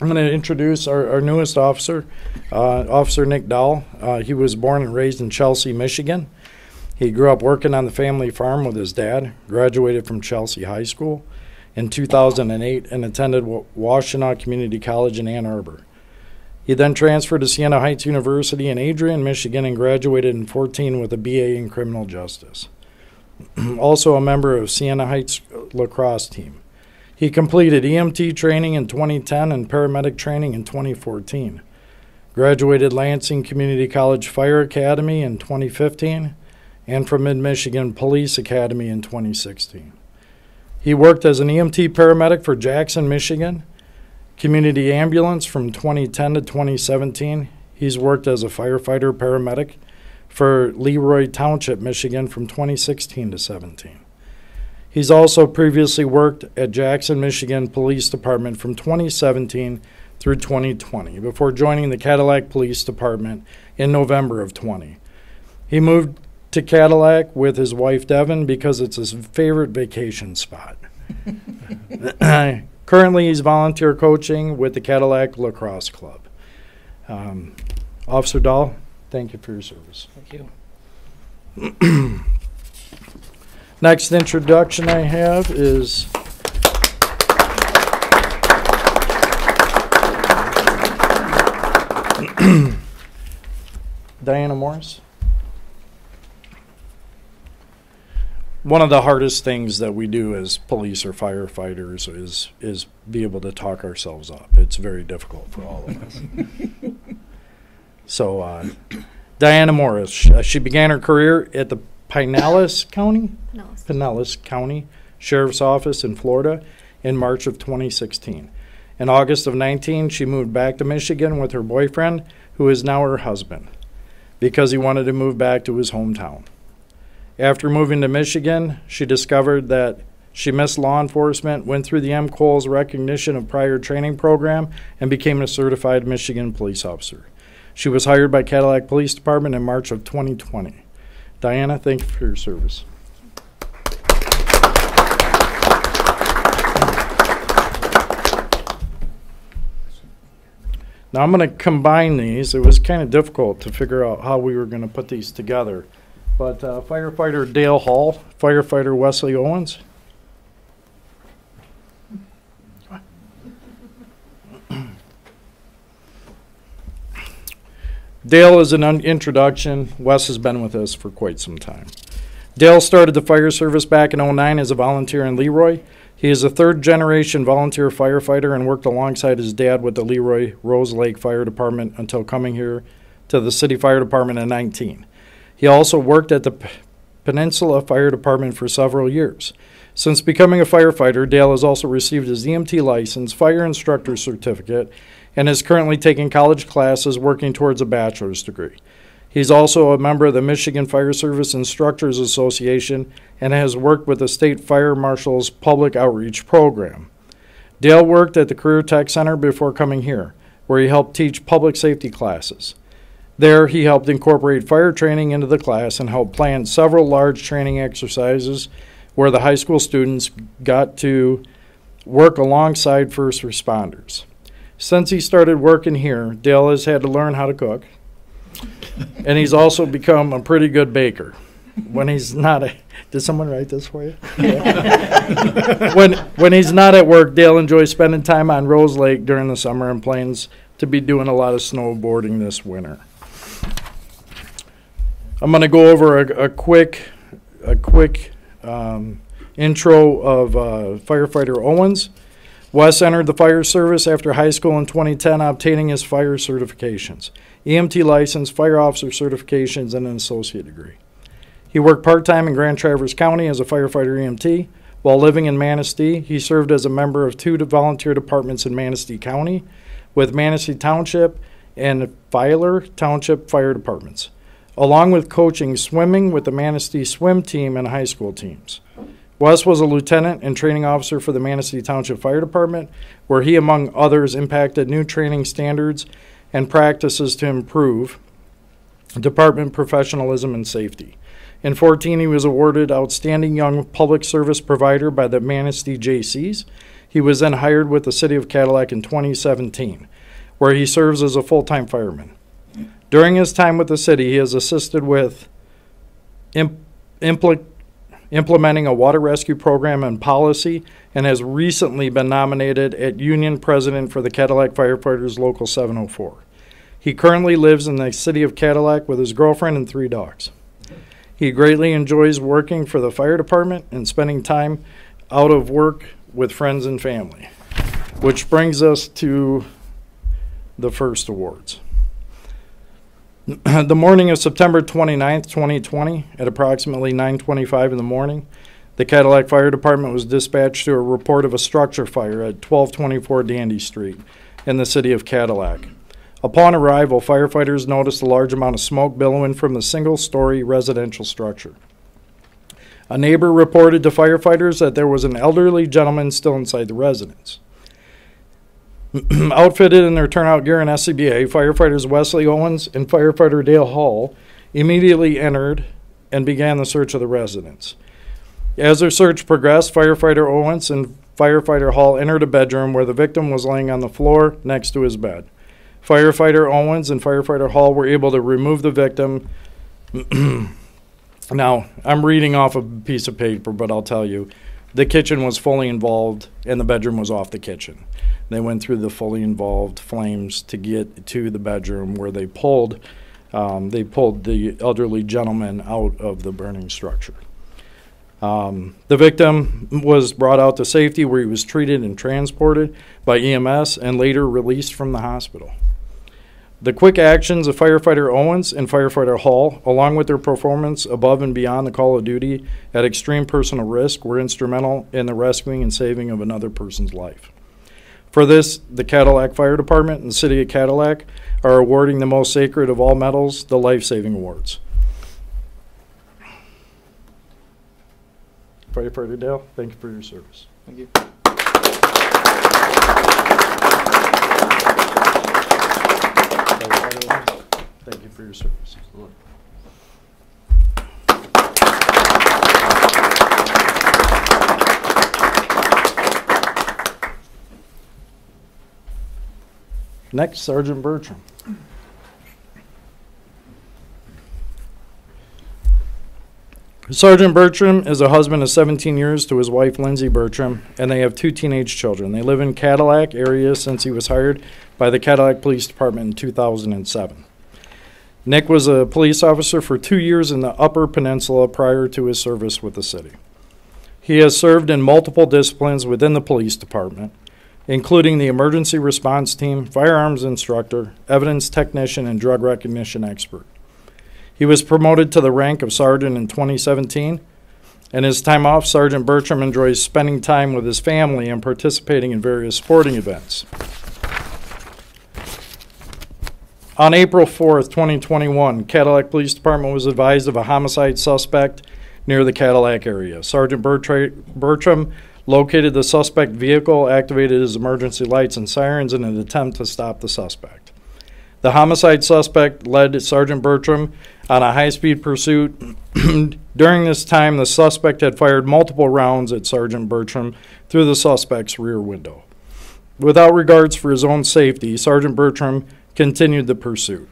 I'm going to introduce our, our newest officer, uh, Officer Nick Dahl. Uh, he was born and raised in Chelsea, Michigan. He grew up working on the family farm with his dad, graduated from Chelsea High School in 2008, and attended Wa- Washtenaw Community College in Ann Arbor. He then transferred to Siena Heights University in Adrian, Michigan, and graduated in 14 with a BA in criminal justice. also a member of Siena Heights lacrosse team. He completed EMT training in 2010 and paramedic training in 2014. Graduated Lansing Community College Fire Academy in 2015 and from Mid Michigan Police Academy in 2016. He worked as an EMT paramedic for Jackson, Michigan, Community Ambulance from 2010 to 2017. He's worked as a firefighter paramedic for Leroy Township, Michigan from 2016 to 17. He's also previously worked at Jackson, Michigan Police Department from 2017 through 2020 before joining the Cadillac Police Department in November of 20. He moved to Cadillac with his wife Devin because it's his favorite vacation spot. Currently, he's volunteer coaching with the Cadillac Lacrosse Club. Um, Officer Dahl, thank you for your service. Thank you. Next introduction I have is Diana Morris. One of the hardest things that we do as police or firefighters is is be able to talk ourselves up. It's very difficult for all of us. so, uh, Diana Morris, she began her career at the Pinellas County No. Pinellas County Sheriff's Office in Florida in March of 2016. In August of 19, she moved back to Michigan with her boyfriend, who is now her husband, because he wanted to move back to his hometown. After moving to Michigan, she discovered that she missed law enforcement, went through the MCOLES recognition of prior training program, and became a certified Michigan police officer. She was hired by Cadillac Police Department in March of 2020. Diana, thank you for your service. Now I'm going to combine these. It was kind of difficult to figure out how we were going to put these together. But uh, firefighter Dale Hall, firefighter Wesley Owens. Dale is an introduction. Wes has been with us for quite some time. Dale started the fire service back in '09 as a volunteer in Leroy. He is a third generation volunteer firefighter and worked alongside his dad with the Leroy Rose Lake Fire Department until coming here to the city fire department in 19. He also worked at the P- Peninsula Fire Department for several years. Since becoming a firefighter, Dale has also received his EMT license, fire instructor certificate, and is currently taking college classes working towards a bachelor's degree. He's also a member of the Michigan Fire Service Instructors Association and has worked with the State Fire Marshal's Public Outreach Program. Dale worked at the Career Tech Center before coming here, where he helped teach public safety classes. There, he helped incorporate fire training into the class and helped plan several large training exercises where the high school students got to work alongside first responders. Since he started working here, Dale has had to learn how to cook, and he's also become a pretty good baker. When he's not, a, did someone write this for you? when when he's not at work, Dale enjoys spending time on Rose Lake during the summer and plans to be doing a lot of snowboarding this winter. I'm going to go over a, a quick, a quick um, intro of uh, firefighter Owens. Wes entered the fire service after high school in 2010, obtaining his fire certifications, EMT license, fire officer certifications, and an associate degree. He worked part time in Grand Traverse County as a firefighter EMT. While living in Manistee, he served as a member of two volunteer departments in Manistee County with Manistee Township and Filer Township Fire Departments, along with coaching swimming with the Manistee swim team and high school teams. Wes was a lieutenant and training officer for the Manistee Township Fire Department, where he, among others, impacted new training standards and practices to improve department professionalism and safety. In 14, he was awarded Outstanding Young Public Service Provider by the Manistee JCs. He was then hired with the City of Cadillac in 2017, where he serves as a full time fireman. During his time with the city, he has assisted with imp- impl- implementing a water rescue program and policy and has recently been nominated at Union President for the Cadillac Firefighters Local 704. He currently lives in the city of Cadillac with his girlfriend and three dogs. He greatly enjoys working for the fire department and spending time out of work with friends and family. Which brings us to the first awards. the morning of September 29th, 2020, at approximately 9:25 in the morning, the Cadillac Fire Department was dispatched to a report of a structure fire at 1224 Dandy Street in the city of Cadillac. Upon arrival, firefighters noticed a large amount of smoke billowing from the single-story residential structure. A neighbor reported to firefighters that there was an elderly gentleman still inside the residence. Outfitted in their turnout gear and SCBA, firefighters Wesley Owens and firefighter Dale Hall immediately entered and began the search of the residence. As their search progressed, firefighter Owens and firefighter Hall entered a bedroom where the victim was laying on the floor next to his bed. Firefighter Owens and firefighter Hall were able to remove the victim. now, I'm reading off a piece of paper, but I'll tell you the kitchen was fully involved and the bedroom was off the kitchen. They went through the fully involved flames to get to the bedroom where they pulled um, they pulled the elderly gentleman out of the burning structure. Um, the victim was brought out to safety where he was treated and transported by EMS and later released from the hospital. The quick actions of firefighter Owens and firefighter Hall, along with their performance above and beyond the call of duty at extreme personal risk, were instrumental in the rescuing and saving of another person's life. For this, the Cadillac Fire Department and City of Cadillac are awarding the most sacred of all medals, the Life Saving Awards. Firefighter Dale, thank you for your service. Thank you. Thank you for your service. Next, Sergeant Bertram. Sergeant Bertram is a husband of 17 years to his wife Lindsay Bertram, and they have two teenage children. They live in Cadillac area since he was hired by the Cadillac Police Department in 2007. Nick was a police officer for two years in the Upper Peninsula prior to his service with the city. He has served in multiple disciplines within the police department, including the emergency response team, firearms instructor, evidence technician, and drug recognition expert. He was promoted to the rank of sergeant in 2017. and his time off, Sergeant Bertram enjoys spending time with his family and participating in various sporting events. On April 4th, 2021, Cadillac Police Department was advised of a homicide suspect near the Cadillac area. Sergeant Bertra- Bertram located the suspect vehicle, activated his emergency lights and sirens in an attempt to stop the suspect. The homicide suspect led Sergeant Bertram on a high speed pursuit. During this time, the suspect had fired multiple rounds at Sergeant Bertram through the suspect's rear window. Without regards for his own safety, Sergeant Bertram continued the pursuit.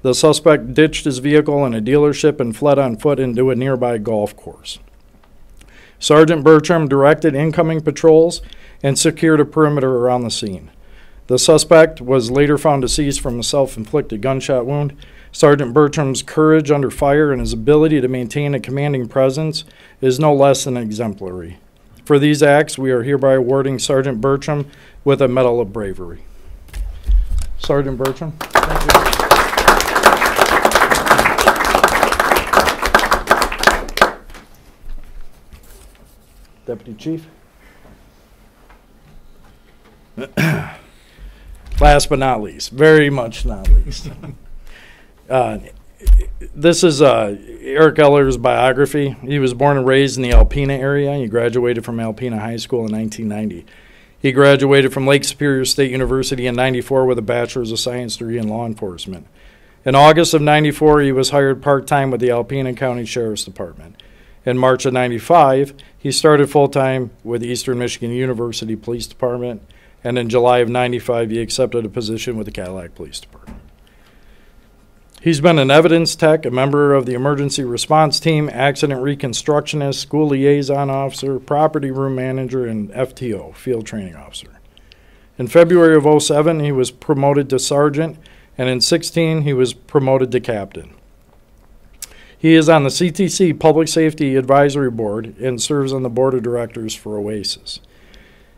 The suspect ditched his vehicle in a dealership and fled on foot into a nearby golf course. Sergeant Bertram directed incoming patrols and secured a perimeter around the scene. The suspect was later found deceased from a self inflicted gunshot wound. Sergeant Bertram's courage under fire and his ability to maintain a commanding presence is no less than exemplary. For these acts, we are hereby awarding Sergeant Bertram with a Medal of Bravery. Sergeant Bertram. Deputy Chief. Last but not least, very much not least. uh, this is uh, Eric Eller's biography. He was born and raised in the Alpena area. He graduated from Alpena High School in 1990. He graduated from Lake Superior State University in 94 with a Bachelor's of Science degree in law enforcement. In August of 94, he was hired part time with the Alpena County Sheriff's Department. In March of 95, he started full time with Eastern Michigan University Police Department, and in July of 95, he accepted a position with the Cadillac Police Department. He's been an evidence tech, a member of the emergency response team, accident reconstructionist, school liaison officer, property room manager, and FTO, field training officer. In February of 07, he was promoted to sergeant, and in 16, he was promoted to captain. He is on the CTC Public Safety Advisory Board and serves on the board of directors for OASIS.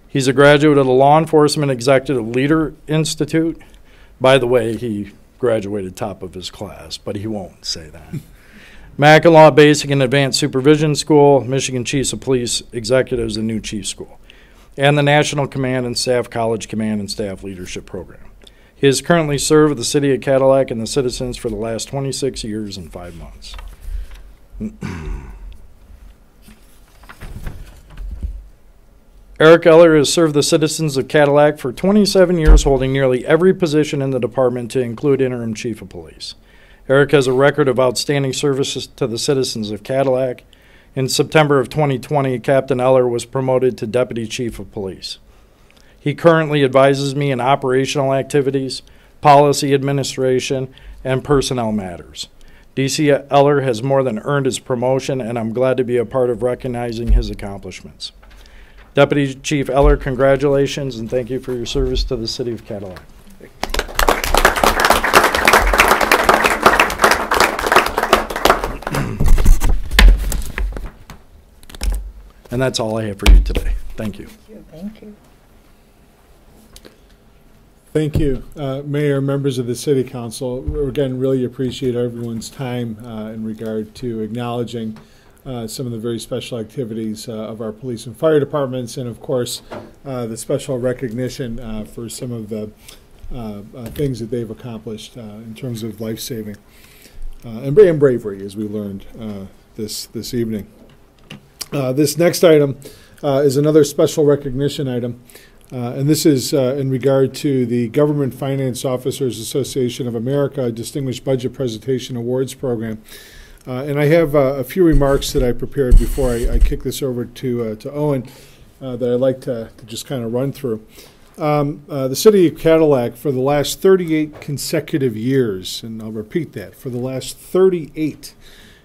He's a graduate of the Law Enforcement Executive Leader Institute. By the way, he graduated top of his class, but he won't say that. Mackinac Basic and Advanced Supervision School, Michigan Chiefs of Police Executives and New Chief School, and the National Command and Staff College Command and Staff Leadership Program. He has currently served the City of Cadillac and the citizens for the last 26 years and five months. Eric Eller has served the citizens of Cadillac for 27 years, holding nearly every position in the department to include interim chief of police. Eric has a record of outstanding services to the citizens of Cadillac. In September of 2020, Captain Eller was promoted to deputy chief of police. He currently advises me in operational activities, policy administration, and personnel matters. DC Eller has more than earned his promotion, and I'm glad to be a part of recognizing his accomplishments. Deputy Chief Eller, congratulations and thank you for your service to the City of Cadillac. And that's all I have for you today. Thank you. Thank you. Thank you, uh, Mayor, members of the City Council. Again, really appreciate everyone's time uh, in regard to acknowledging uh, some of the very special activities uh, of our police and fire departments, and of course, uh, the special recognition uh, for some of the things that they've accomplished in terms of life saving and, and bravery, as we learned this this evening. This next item is another special recognition item. Uh, and this is uh, in regard to the Government Finance Officers Association of America Distinguished Budget Presentation Awards Program. Uh, and I have uh, a few remarks that I prepared before I, I kick this over to, uh, to Owen uh, that I'd like to, to just kind of run through. Um, the city of Cadillac, for the last 38 consecutive years, and I'll repeat that, for the last 38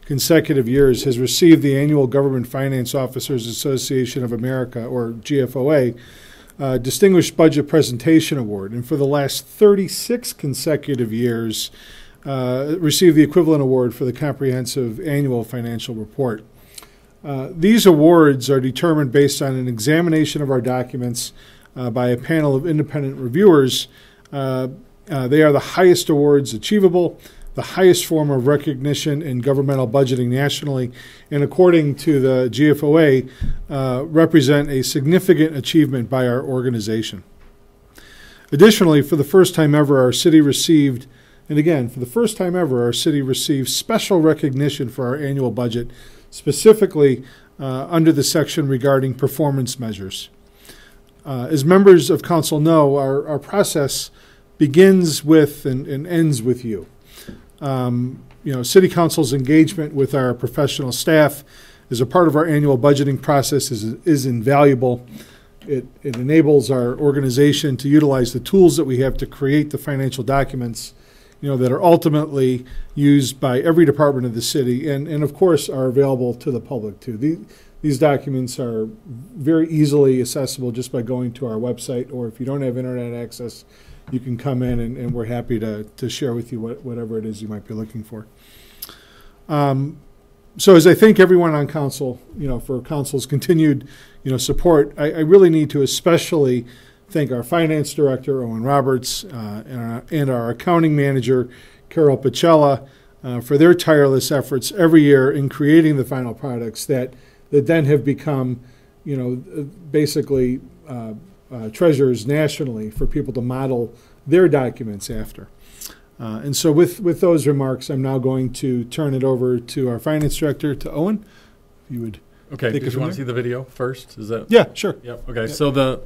consecutive years, has received the annual Government Finance Officers Association of America, or GFOA, uh, Distinguished Budget Presentation Award. And for the last 36 consecutive years, uh, received the equivalent award for the Comprehensive Annual Financial Report. Uh, these awards are determined based on an examination of our documents uh, by a panel of independent reviewers. Uh, uh, they are the highest awards achievable, the highest form of recognition in governmental budgeting nationally, and according to the GFOA, uh, represent a significant achievement by our organization. Additionally, for the first time ever, our city received, and again, for the first time ever, our city received special recognition for our annual budget, specifically uh, under the section regarding performance measures. Uh, as members of council know, our, our process begins with and, and ends with you. Um, you know, City Council's engagement with our professional staff as a part of our annual budgeting process is, is invaluable. It, it enables our organization to utilize the tools that we have to create the financial documents, you know, that are ultimately used by every department of the city and, and of course are available to the public too. These documents are very easily accessible just by going to our website, or if you don't have internet access, you can come in and, and we're happy to, to share with you what, whatever it is you might be looking for. Um, so as I thank everyone on council, you know, for council's continued, you know, support, I, I really need to especially thank our finance director, Owen Roberts, uh, and, our, and our accounting manager, Carol Pacella, uh, for their tireless efforts every year in creating the final products that, that then have become, you know, basically uh, uh, treasurers nationally for people to model their documents after. Uh, and so, with, with those remarks, I'm now going to turn it over to our finance director, to Owen. If you would. Okay. Did you want to see the video first? Is that? Yeah, sure. Yep. Okay. Yep. So the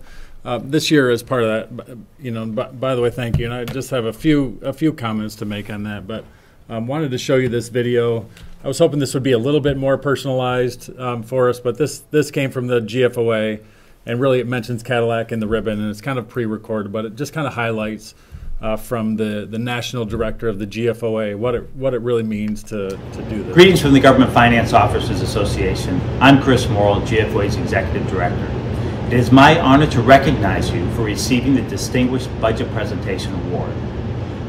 uh, this year, as part of that, you know, by, by the way, thank you. And I just have a few a few comments to make on that, but um, wanted to show you this video. I was hoping this would be a little bit more personalized um, for us, but this this came from the GFOA, and really it mentions Cadillac in the ribbon, and it's kind of pre-recorded, but it just kind of highlights uh, from the the national director of the GFOA what it what it really means to to do this. Greetings from the Government Finance Officers Association. I'm Chris Morrill, GFOA's Executive Director. It is my honor to recognize you for receiving the Distinguished Budget Presentation Award.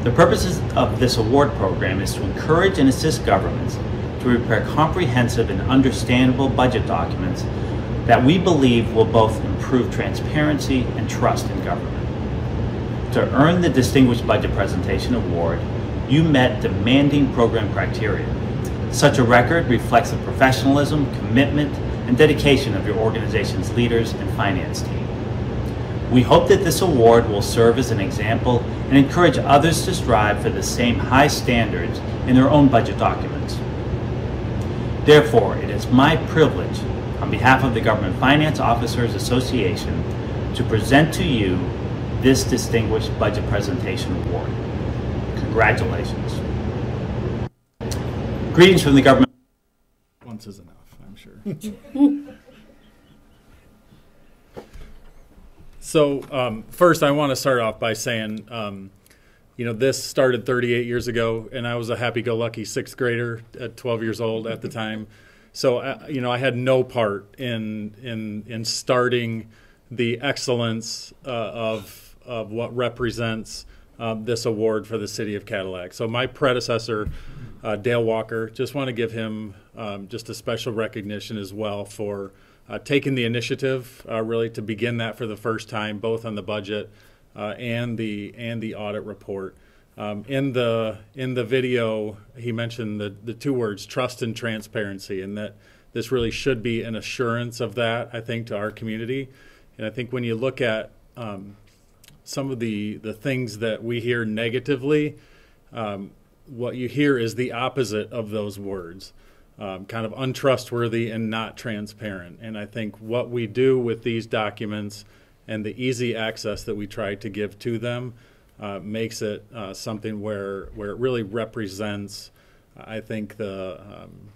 The purposes of this award program is to encourage and assist governments to prepare comprehensive and understandable budget documents that we believe will both improve transparency and trust in government. To earn the Distinguished Budget Presentation Award, you met demanding program criteria. Such a record reflects the professionalism, commitment, and dedication of your organization's leaders and finance team. We hope that this award will serve as an example and encourage others to strive for the same high standards in their own budget documents. Therefore, it is my privilege, on behalf of the Government Finance Officers Association, to present to you this Distinguished Budget Presentation Award. Congratulations. Greetings from the Government. Once is enough, I'm sure. so um, first, I want to start off by saying, um, you know, this started 38 years ago, and I was a happy-go-lucky sixth grader at 12 years old at the time. So, uh, you know, I had no part in in in starting the excellence uh, of of what represents um, this award for the city of Cadillac. So, my predecessor, uh, Dale Walker, just want to give him um, just a special recognition as well for uh, taking the initiative, uh, really to begin that for the first time, both on the budget uh, and the and the audit report. Um, in the in the video, he mentioned the the two words trust and transparency, and that this really should be an assurance of that. I think to our community, and I think when you look at um, some of the the things that we hear negatively, um, what you hear is the opposite of those words. Um, kind of untrustworthy and not transparent. And I think what we do with these documents and the easy access that we try to give to them uh, makes it uh, something where where it really represents, I think the um,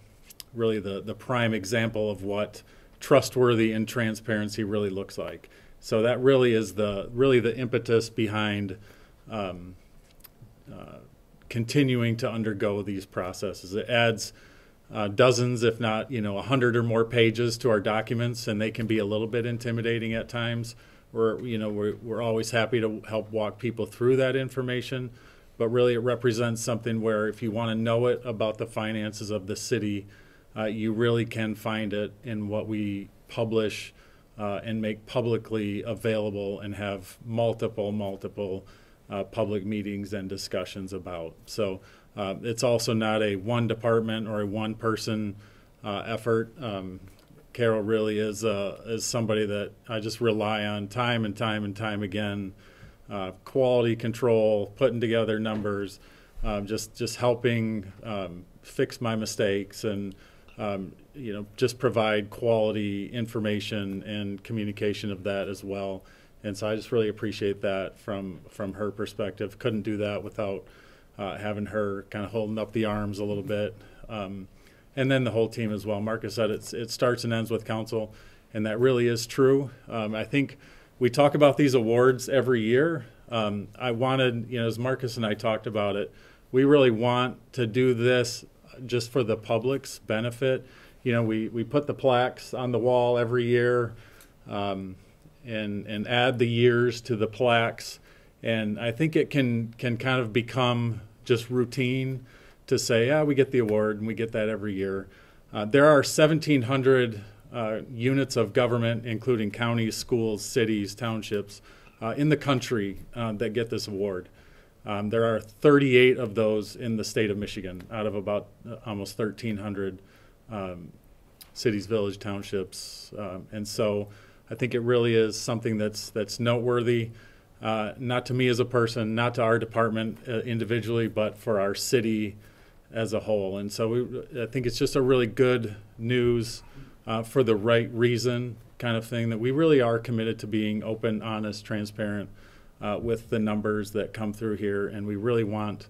really the the prime example of what trustworthy and transparency really looks like. So that really is the really the impetus behind. Um, uh, continuing to undergo these processes. It adds uh, dozens, if not, you know, a hundred or more pages to our documents, and they can be a little bit intimidating at times. We're, you know, we're, we're always happy to help walk people through that information, but really it represents something where if you want to know it about the finances of the city, uh, you really can find it in what we publish uh, and make publicly available and have multiple, multiple uh, public meetings and discussions about. So uh, it's also not a one department or a one person uh, effort. Um, Carol really is uh, is somebody that I just rely on time and time and time again. Uh, quality control, putting together numbers, um, just just helping um, fix my mistakes and um, you know just provide quality information and communication of that as well. And so I just really appreciate that from from her perspective. Couldn't do that without uh, having her kind of holding up the arms a little bit. And then the whole team as well. Marcus said it's, it starts and ends with council, and that really is true. Um, I think we talk about these awards every year. Um, I wanted, you know, as Marcus and I talked about it, we really want to do this just for the public's benefit. You know, we, we put the plaques on the wall every year um, and, and add the years to the plaques. And I think it can, can kind of become just routine to say, yeah, we get the award and we get that every year. Uh, there are 1,700 uh, units of government, including counties, schools, cities, townships, uh, in the country uh, that get this award. Um, there are 38 of those in the state of Michigan out of about uh, almost 1,300 um, cities, village, townships. Um, and so I think it really is something that's, that's noteworthy. Uh, not to me as a person, not to our department uh, individually, but for our city as a whole. And so we, I think it's just a really good news uh, for the right reason kind of thing that we really are committed to being open, honest, transparent uh, with the numbers that come through here. And we really want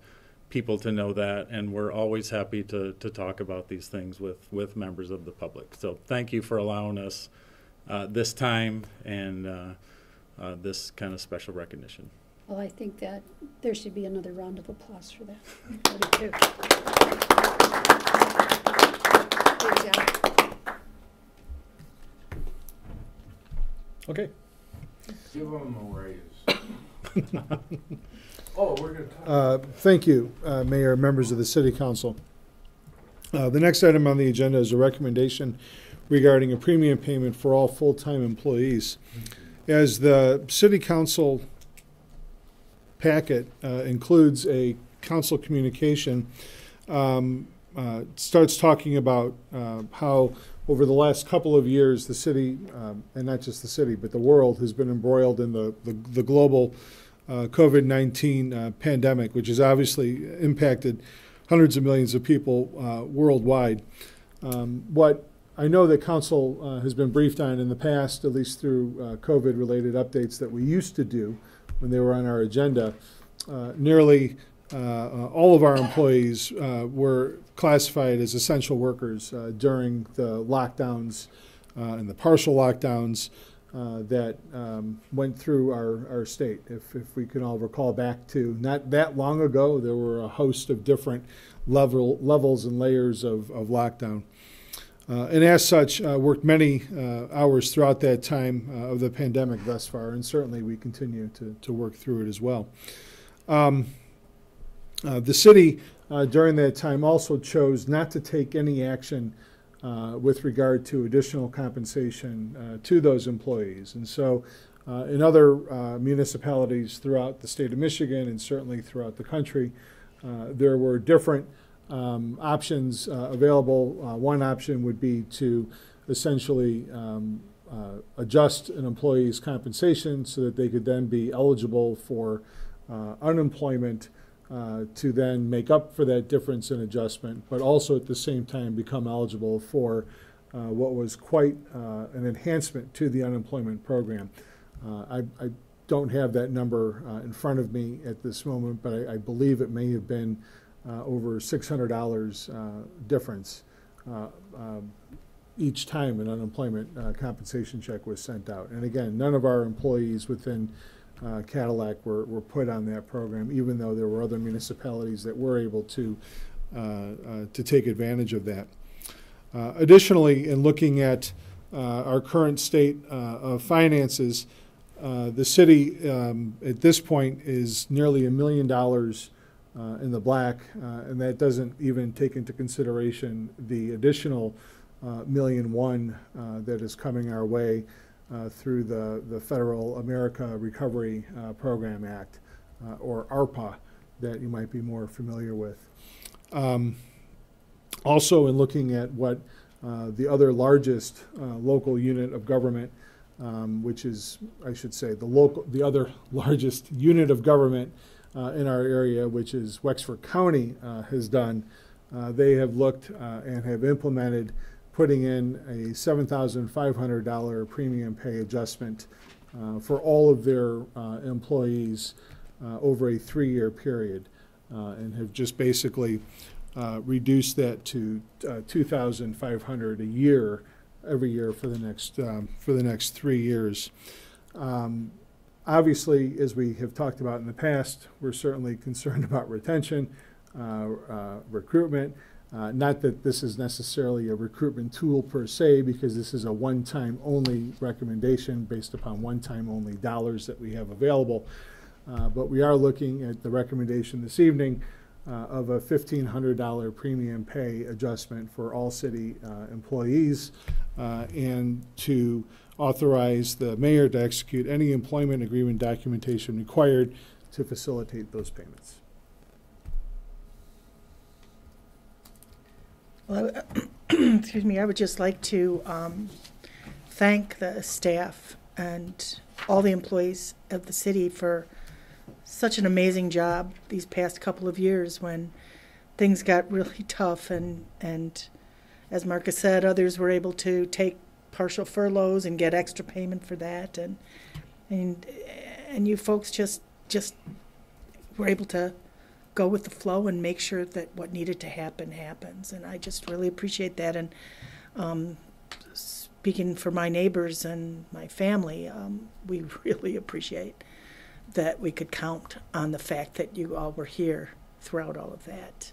people to know that. And we're always happy to, to talk about these things with, with members of the public. So thank you for allowing us uh, this time and uh, uh, this kind of special recognition. Well, I think that there should be another round of applause for that. I do too. Good job. Okay. Give them a raise. Oh, we're gonna talk. Uh, Thank you, uh, Mayor, members of the City Council. Uh, The next item on the agenda is a recommendation regarding a premium payment for all full-time employees. As the City Council packet uh, includes a council communication, um, uh, starts talking about uh, how over the last couple of years, the city, um, and not just the city, but the world has been embroiled in the, the, the global uh, COVID 19 uh, pandemic, which has obviously impacted hundreds of millions of people uh, worldwide. Um, what I know that council has been briefed on in the past, at least through COVID related updates that we used to do when they were on our agenda, uh, nearly all of our employees were classified as essential workers during the lockdowns and the partial lockdowns uh, that um, went through our, our state. If, if we can all recall back to not that long ago, there were a host of different level, levels and layers of, of lockdown. Uh, and as such, uh, worked many uh, hours throughout that time uh, of the pandemic thus far, and certainly we continue to, to work through it as well. Um, uh, the city during that time also chose not to take any action uh, with regard to additional compensation uh, to those employees. And so, uh, in other uh, municipalities throughout the state of Michigan and certainly throughout the country, uh, there were different um, options uh, available. one option would be to essentially um, adjust an employee's compensation so that they could then be eligible for unemployment uh, to then make up for that difference in adjustment, but also at the same time become eligible for uh, what was quite uh, an enhancement to the unemployment program. Uh, I, I, don't have that number uh, in front of me at this moment, but I, I believe it may have been over $600 difference um, each time an unemployment compensation check was sent out. And again, none of our employees within uh, Cadillac were, were put on that program, even though there were other municipalities that were able to, uh, uh, to take advantage of that. Uh, Additionally, in looking at uh, our current state uh, of finances, uh, the city um, at this point is nearly a million dollars uh, in the black, uh, and that doesn't even take into consideration the additional uh, million one uh, that is coming our way uh, through the, the Federal America Recovery uh, Program Act, or ARPA, that you might be more familiar with. Um, also, in looking at what the other largest local unit of government, um, which is, I should say, the local, the other largest unit of government in our area, which is Wexford County, uh, has done. Uh, they have looked uh, and have implemented putting in a $7,500 premium pay adjustment uh, for all of their uh, employees uh, over a three-year period, uh, and have just basically uh, reduced that to uh, 2,500 a year every year for the next um, for the next three years. Um, obviously, as we have talked about in the past, we're certainly concerned about retention, uh, uh, recruitment. Uh, not that this is necessarily a recruitment tool per se, because this is a one-time only recommendation based upon one-time only dollars that we have available. Uh, but we are looking at the recommendation this evening uh, of a $1,500 premium pay adjustment for all city uh, employees and to authorize the mayor to execute any employment agreement documentation required to facilitate those payments. Well, excuse me, I would just like to um, thank the staff and all the employees of the city for such an amazing job these past couple of years when things got really tough and, and as Marcus said, others were able to take partial furloughs and get extra payment for that and, and, and you folks just, just were able to go with the flow and make sure that what needed to happen happens. And I just really appreciate that. And um, speaking for my neighbors and my family, um, we really appreciate that we could count on the fact that you all were here throughout all of that.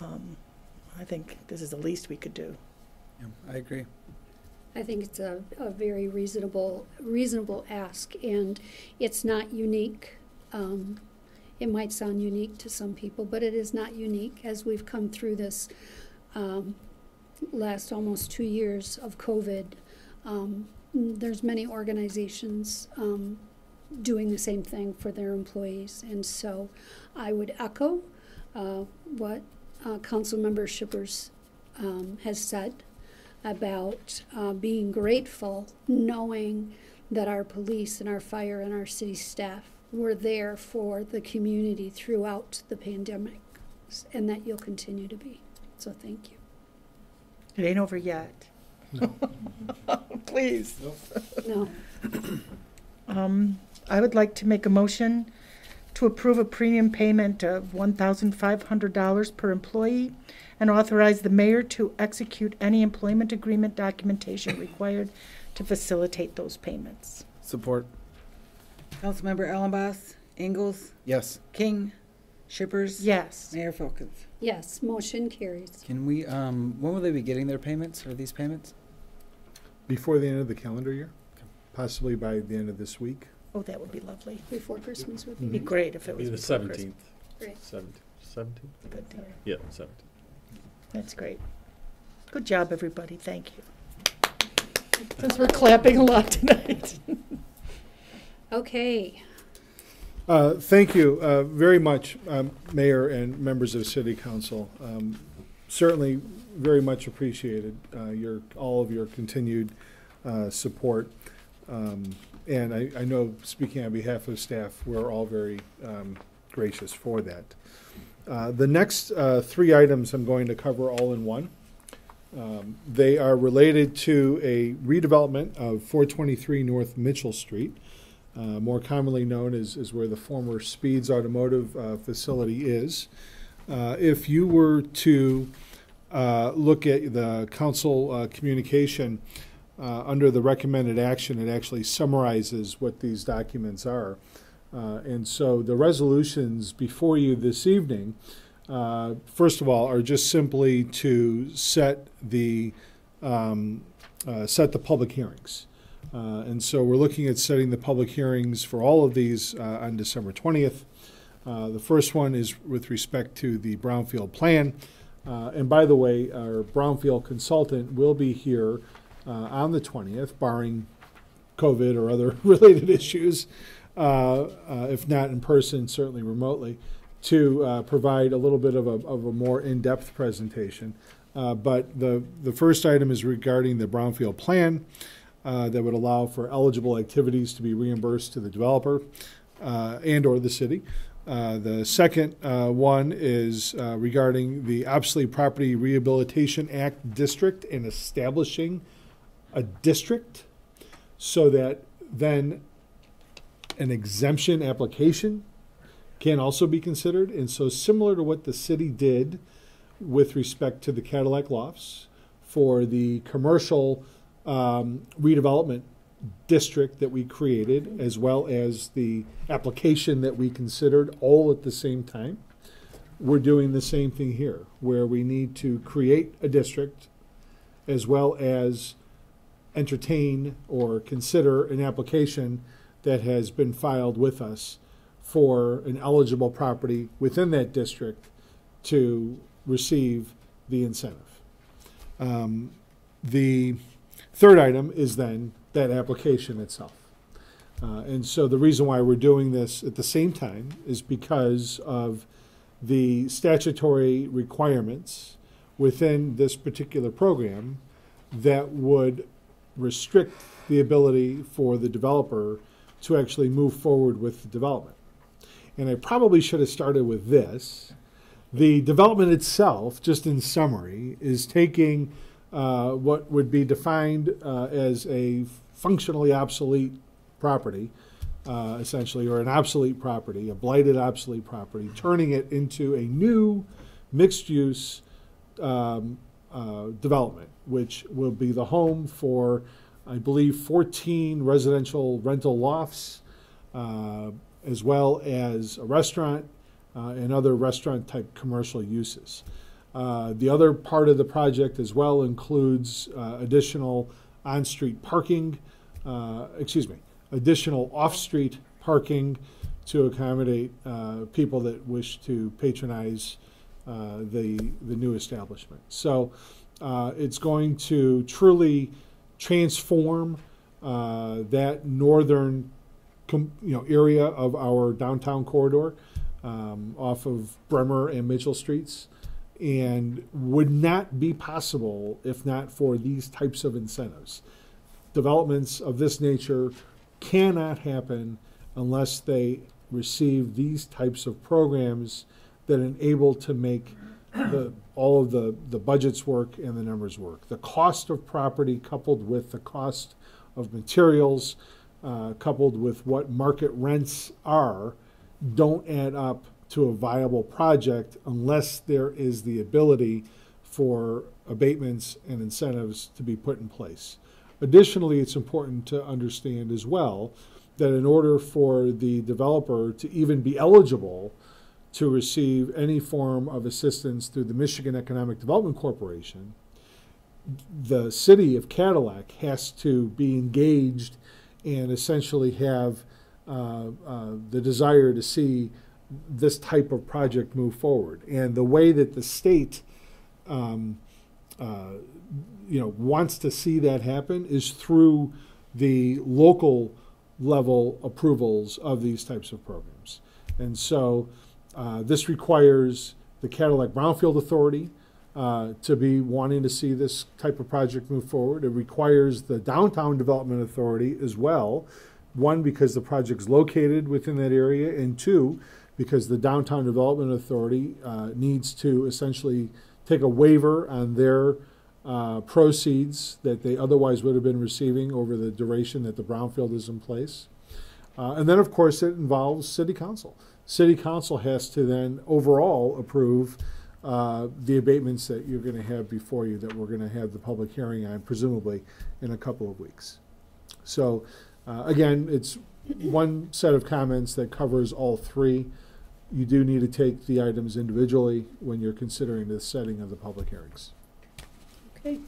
Um, I think this is the least we could do. Yeah, I agree. I think it's a, a very reasonable, reasonable ask, and it's not unique. Um, it might sound unique to some people, but it is not unique as we've come through this um, last almost two years of COVID. Um, there's many organizations um, doing the same thing for their employees, and so I would echo uh, what uh, Councilmember Schippers um, has said about uh, being grateful, knowing that our police and our fire and our city staff were there for the community throughout the pandemic, and that you'll continue to be. So thank you. It ain't over yet. No. Please. No. Um, I would like to make a motion to approve a premium payment of one thousand five hundred dollars per employee and authorize the mayor to execute any employment agreement documentation required to facilitate those payments. Support. Councilmember Elenbaas, Engels, Yes. King, Schippers. Yes. Mayor Filkins. Yes, motion carries. Can we, um, when will they be getting their payments or these payments? Before the end of the calendar year, possibly by the end of this week. Oh, that would be lovely. Before Christmas would It'd be be great if it Be was the before Christmas. seventeenth. great. Seventeenth. Seventeenth. Good to. Yeah, seventeenth. That's great. Good job, everybody. Thank you. Since we're clapping a lot tonight. Okay. Uh, Thank you uh, very much, um, Mayor and members of City Council. Um, Certainly, very much appreciated, uh, your, all of your continued uh, support. Um, And I, I know, speaking on behalf of staff, we're all very um, gracious for that. Uh, The next uh, three items I'm going to cover all in one. Um, They are related to a redevelopment of 423 North Mitchell Street uh, more commonly known as, as where the former Speeds Automotive uh, facility is. Uh, if you were to uh, look at the council communication uh, under the recommended action, it actually summarizes what these documents are. Uh, and so the resolutions before you this evening uh, first of all, are just simply to set the, um, uh, set the public hearings. Uh, And so we're looking at setting the public hearings for all of these uh, on December 20th. Uh, The first one is with respect to the Brownfield Plan. And by the way, our Brownfield consultant will be here uh, on the 20th, barring COVID or other related issues, uh, uh, if not in person, certainly remotely, to uh, provide a little bit of a, of a more in-depth presentation. Uh, But the, the first item is regarding the Brownfield Plan that would allow for eligible activities to be reimbursed to the developer uh, and/or the city. Uh, The second uh, one is uh, regarding the Obsolete Property Rehabilitation Act District and establishing a district so that then an exemption application can also be considered. And so similar to what the city did with respect to the Cadillac Lofts for the commercial um, redevelopment district that we created, as well as the application that we considered all at the same time, we're doing the same thing here, where we need to create a district as well as entertain or consider an application that has been filed with us for an eligible property within that district to receive the incentive. Um, the third item is then that application itself. Uh, and so the reason why we're doing this at the same time is because of the statutory requirements within this particular program that would restrict the ability for the developer to actually move forward with the development. And I probably should have started with this. The development itself, just in summary, is taking uh, what would be defined uh, as a functionally obsolete property, uh, essentially, or an obsolete property, a blighted obsolete property, turning it into a new mixed use um, uh, development, which will be the home for, I believe, 14 residential rental lofts, uh, as well as a restaurant uh, and other restaurant type commercial uses. Uh, the other part of the project as well includes additional on street parking, excuse me, additional off street parking to accommodate people that wish to patronize uh, the, the new establishment. So uh, it's going to truly transform uh, that northern you know, area of our downtown corridor um, off of Bremer and Mitchell Streets and would not be possible if not for these types of incentives. Developments of this nature cannot happen unless they receive these types of programs that enable to make the, all of the, the budgets work and the numbers work. The cost of property coupled with the cost of materials, uh, coupled with what market rents are, don't add up to a viable project unless there is the ability for abatements and incentives to be put in place. Additionally, it's important to understand as well that in order for the developer to even be eligible to receive any form of assistance through the Michigan Economic Development Corporation, the city of Cadillac has to be engaged and essentially have uh, uh, the desire to see this type of project move forward. And the way that the state, um, uh, you know, wants to see that happen is through the local level approvals of these types of programs. And so uh, this requires the Cadillac Brownfield Authority uh, to be wanting to see this type of project move forward. It requires the Downtown Development Authority as well. One, because the project's located within that area, and two, because the Downtown Development Authority uh, needs to essentially take a waiver on their uh, proceeds that they otherwise would have been receiving over the duration that the brownfield is in place. Uh, and then, of course, it involves City Council. City Council has to then overall approve uh, the abatements that you're going to have before you that we're going to have the public hearing on, presumably in a couple of weeks. So, uh, again, it's one set of comments that covers all three you do need to take the items individually when you're considering the setting of the public hearings. Okay.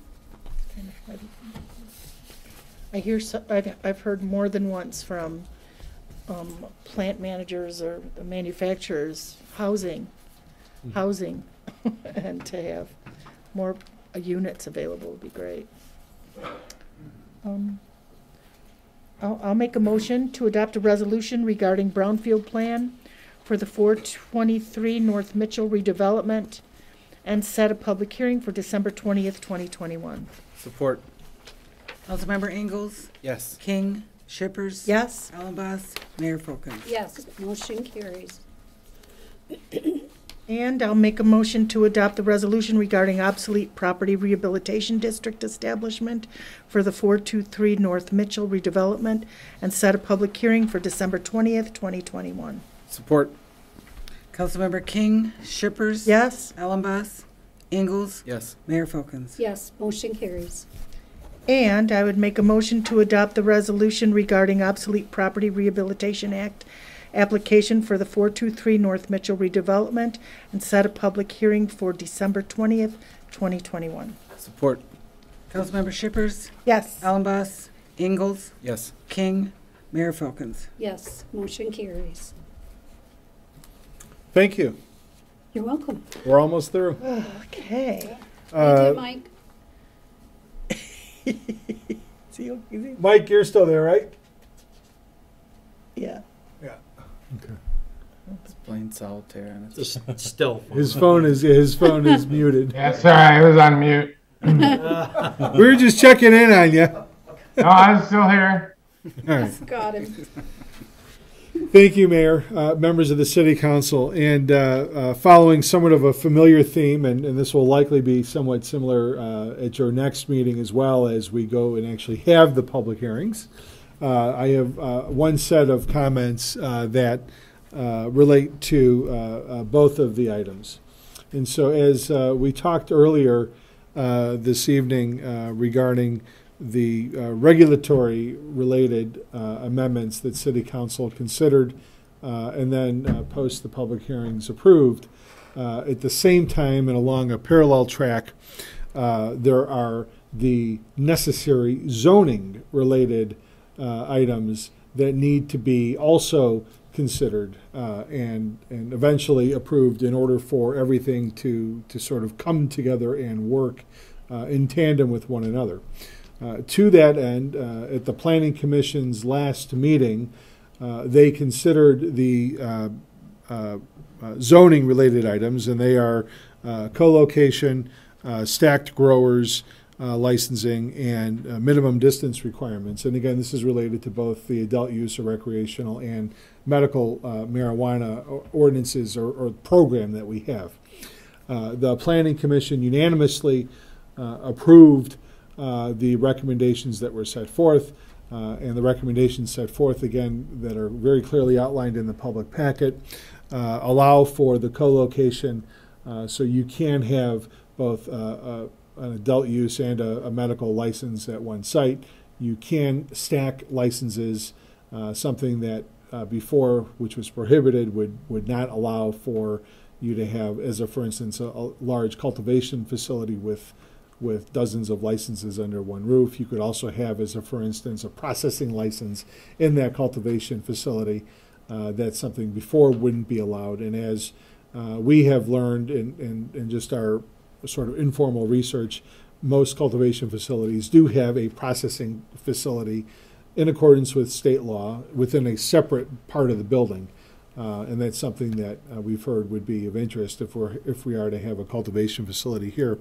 I hear, so- I've, I've heard more than once from um, plant managers or manufacturers, housing, Mhm. housing, and to have more uh, units available would be great. Um, I'll, I'll make a motion to adopt a resolution regarding brownfield plan for the four twenty-three North Mitchell redevelopment and set a public hearing for December twentieth, twenty twenty-one. Support. Councilmember Engels, Yes. King, Schippers. Yes? Elenbaas, Mayor Filkins. Yes, motion carries. And I'll make a motion to adopt the resolution regarding obsolete property rehabilitation district establishment for the four-two-three North Mitchell redevelopment and set a public hearing for December twentieth, twenty twenty-one. Support. Councilmember King, Schippers. Yes? Elenbaas, Engels, Yes. Mayor Filkins. Yes, motion carries. And I would make a motion to adopt the resolution regarding obsolete property rehabilitation act application for the four-two-three North Mitchell redevelopment and set a public hearing for December twentieth, twenty twenty-one. Support. Councilmember Schippers, Yes? Elenbaas, Engels, Yes. King, Mayor Filkins. Yes, motion carries. Thank you. You're welcome. We're almost through. Okay. Thank you, Uh, Mike. Is he, is he? Mike, you're still there, right? Yeah. Yeah. Okay. It's playing solitaire and it's. Just still. His phone is his phone is muted. Yeah, sorry, I was on mute. We were just checking in on you. No, I'm still here. All right. Got him. Thank you, Mayor, uh, members of the City Council, and uh, uh, following somewhat of a familiar theme, and, and this will likely be somewhat similar uh, at your next meeting as well as we go and actually have the public hearings. Uh, I have uh, one set of comments that relate to both of the items. And so, as we talked earlier this evening regarding the uh, regulatory related uh, amendments that City Council considered uh, and then uh, post the public hearings approved. Uh, at the same time and along a parallel track, uh, there are the necessary zoning related items that need to be also considered and and eventually approved in order for everything to to sort of come together and work in tandem with one another. Uh, to that end, uh, at the Planning Commission's last meeting, uh, they considered the uh, uh, uh, zoning related items, and they are co-location, uh, stacked growers, licensing, and minimum distance requirements. And again, this is related to both the adult use of recreational and medical marijuana ordinances or, or program that we have. The Planning Commission unanimously approved uh, the recommendations that were set forth. Uh, and the recommendations set forth again that are very clearly outlined in the public packet uh, allow for the co-location uh, so you can have both uh, uh, an adult use and a, a medical license at one site. You can stack licenses, something that before, which was prohibited, would, would not allow for you to have, as a, for instance, a, a large cultivation facility with with dozens of licenses under one roof. You could also have, as a for instance, a processing license in that cultivation facility. Uh, that's something before wouldn't be allowed. And as uh, we have learned in, in, in just our sort of informal research, most cultivation facilities do have a processing facility in accordance with state law within a separate part of the building. Uh, and that's something that uh, we've heard would be of interest if we're if we are to have a cultivation facility here.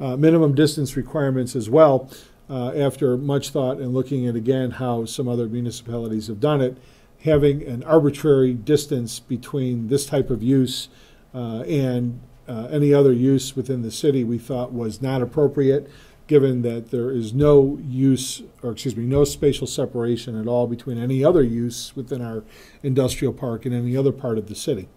Uh, minimum distance requirements as well. Uh, after much thought and looking at again how some other municipalities have done it, having an arbitrary distance between this type of use uh, and uh, any other use within the city, we thought was not appropriate given that there is no use, or excuse me, no spatial separation at all between any other use within our industrial park and any other part of the city.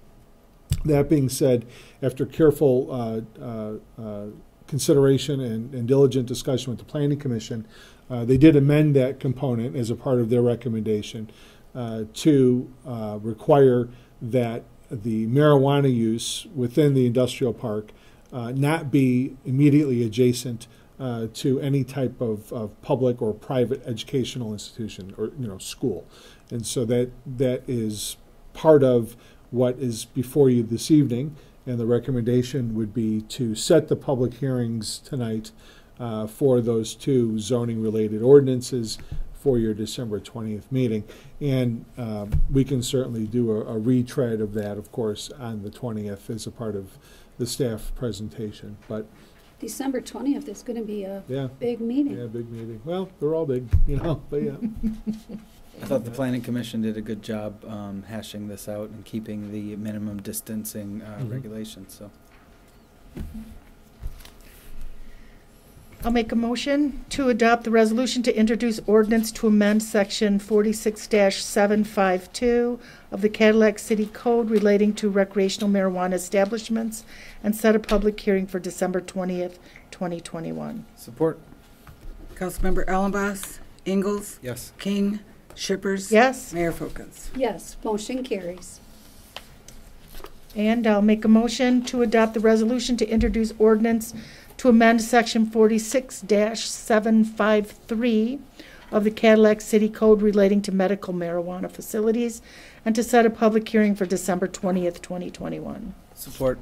That being said, after careful uh, uh, uh, consideration and, and diligent discussion with the Planning Commission, uh, they did amend that component as a part of their recommendation uh, to uh, require that the marijuana use within the industrial park not be immediately adjacent uh, to any type of, of public or private educational institution or you know school, and so that that is part of what is before you this evening. And the recommendation would be to set the public hearings tonight uh, for those two zoning-related ordinances for your December 20th meeting. And um, we can certainly do a, a retread of that, of course, on the 20th as a part of the staff presentation. But December 20th is going to be a yeah, big meeting. yeah, big meeting. Well, they're all big, you know, but yeah. I thought the planning commission did a good job um, hashing this out and keeping the minimum distancing uh, Mhm. regulations, so. I'll make a motion to adopt the resolution to introduce ordinance to amend section forty-six seven five two of the Cadillac City Code relating to recreational marijuana establishments and set a public hearing for December twentieth, twenty twenty-one. Support. Councilmember Elenbaas, Engels, Yes. King, Schippers. Yes? Mayor Filkins. Yes, motion carries. And I'll make a motion to adopt the resolution to introduce ordinance to amend section 46-753 of the Cadillac City Code relating to medical marijuana facilities and to set a public hearing for December twentieth, twenty twenty-one. Support.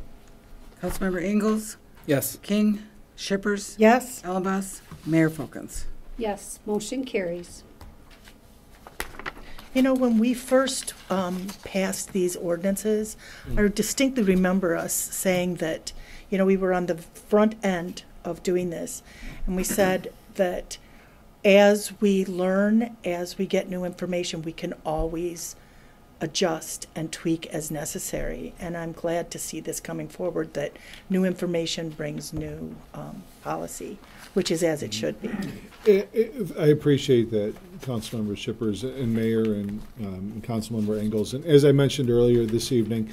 Councilmember Engels, Yes. King, Schippers. Yes? Elenbaas, Mayor Filkins. Yes, motion carries. You know, when we first um, passed these ordinances, I distinctly remember us saying that, you know, we were on the front end of doing this, and we said that as we learn, as we get new information, we can always adjust and tweak as necessary. And I'm glad to see this coming forward, that new information brings new um, policy, which is as it should be. I- I appreciate that, Councilmember Schippers and Mayor and um, Councilmember Engels. And as I mentioned earlier this evening,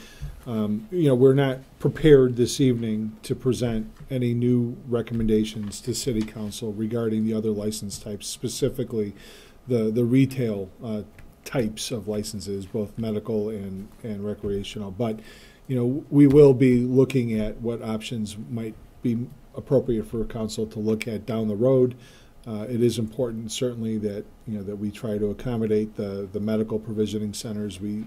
um, you know, we're not prepared this evening to present any new recommendations to City Council regarding the other license types, specifically the, the retail uh, types of licenses, both medical and, and recreational. But, you know, we will be looking at what options might be appropriate for council to look at down the road. Uh, it is important certainly that, you know, that we try to accommodate the, the medical provisioning centers. We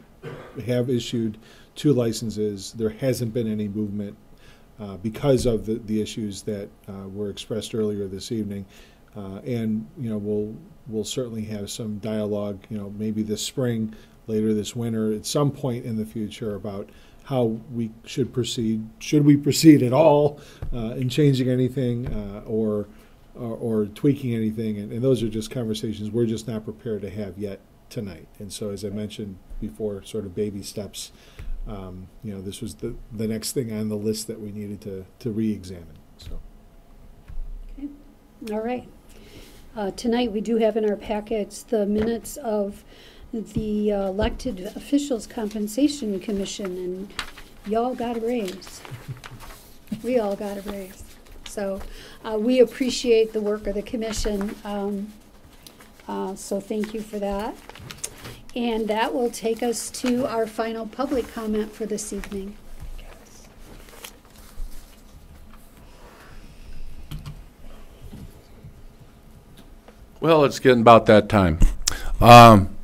have issued two licenses. There hasn't been any movement uh, because of the, the issues that uh, were expressed earlier this evening. Uh, and, you know, we'll, we'll certainly have some dialogue, you know, maybe this spring, later this winter, at some point in the future about how we should proceed. Should we proceed at all uh, in changing anything uh, or, or, or tweaking anything? And, and those are just conversations we're just not prepared to have yet tonight. And so, as I mentioned before, sort of baby steps. Um, you know, this was the, the next thing on the list that we needed to, to re-examine. So. All right. Uh, Tonight, we do have in our packets the minutes of the uh, elected officials compensation commission, and y'all got a raise. We all got a raise. So uh, we appreciate the work of the commission, um, uh, so thank you for that. And that will take us to our final public comment for this evening. Well, it's getting about that time. Um,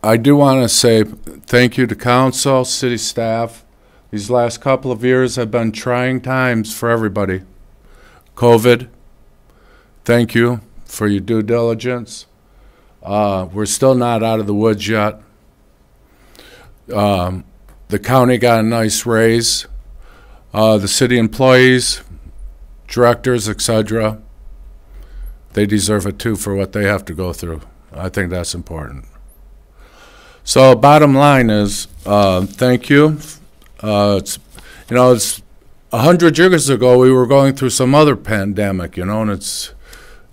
I do want to say thank you to council, city staff. These last couple of years have been trying times for everybody. COVID, thank you for your due diligence. Uh, we're still not out of the woods yet. Um, the county got a nice raise. Uh, the city employees, directors, etc they deserve it too for what they have to go through. I think that's important. So, bottom line is, uh, thank you. Uh, it's, you know, it's a hundred years ago we were going through some other pandemic, you know, and it's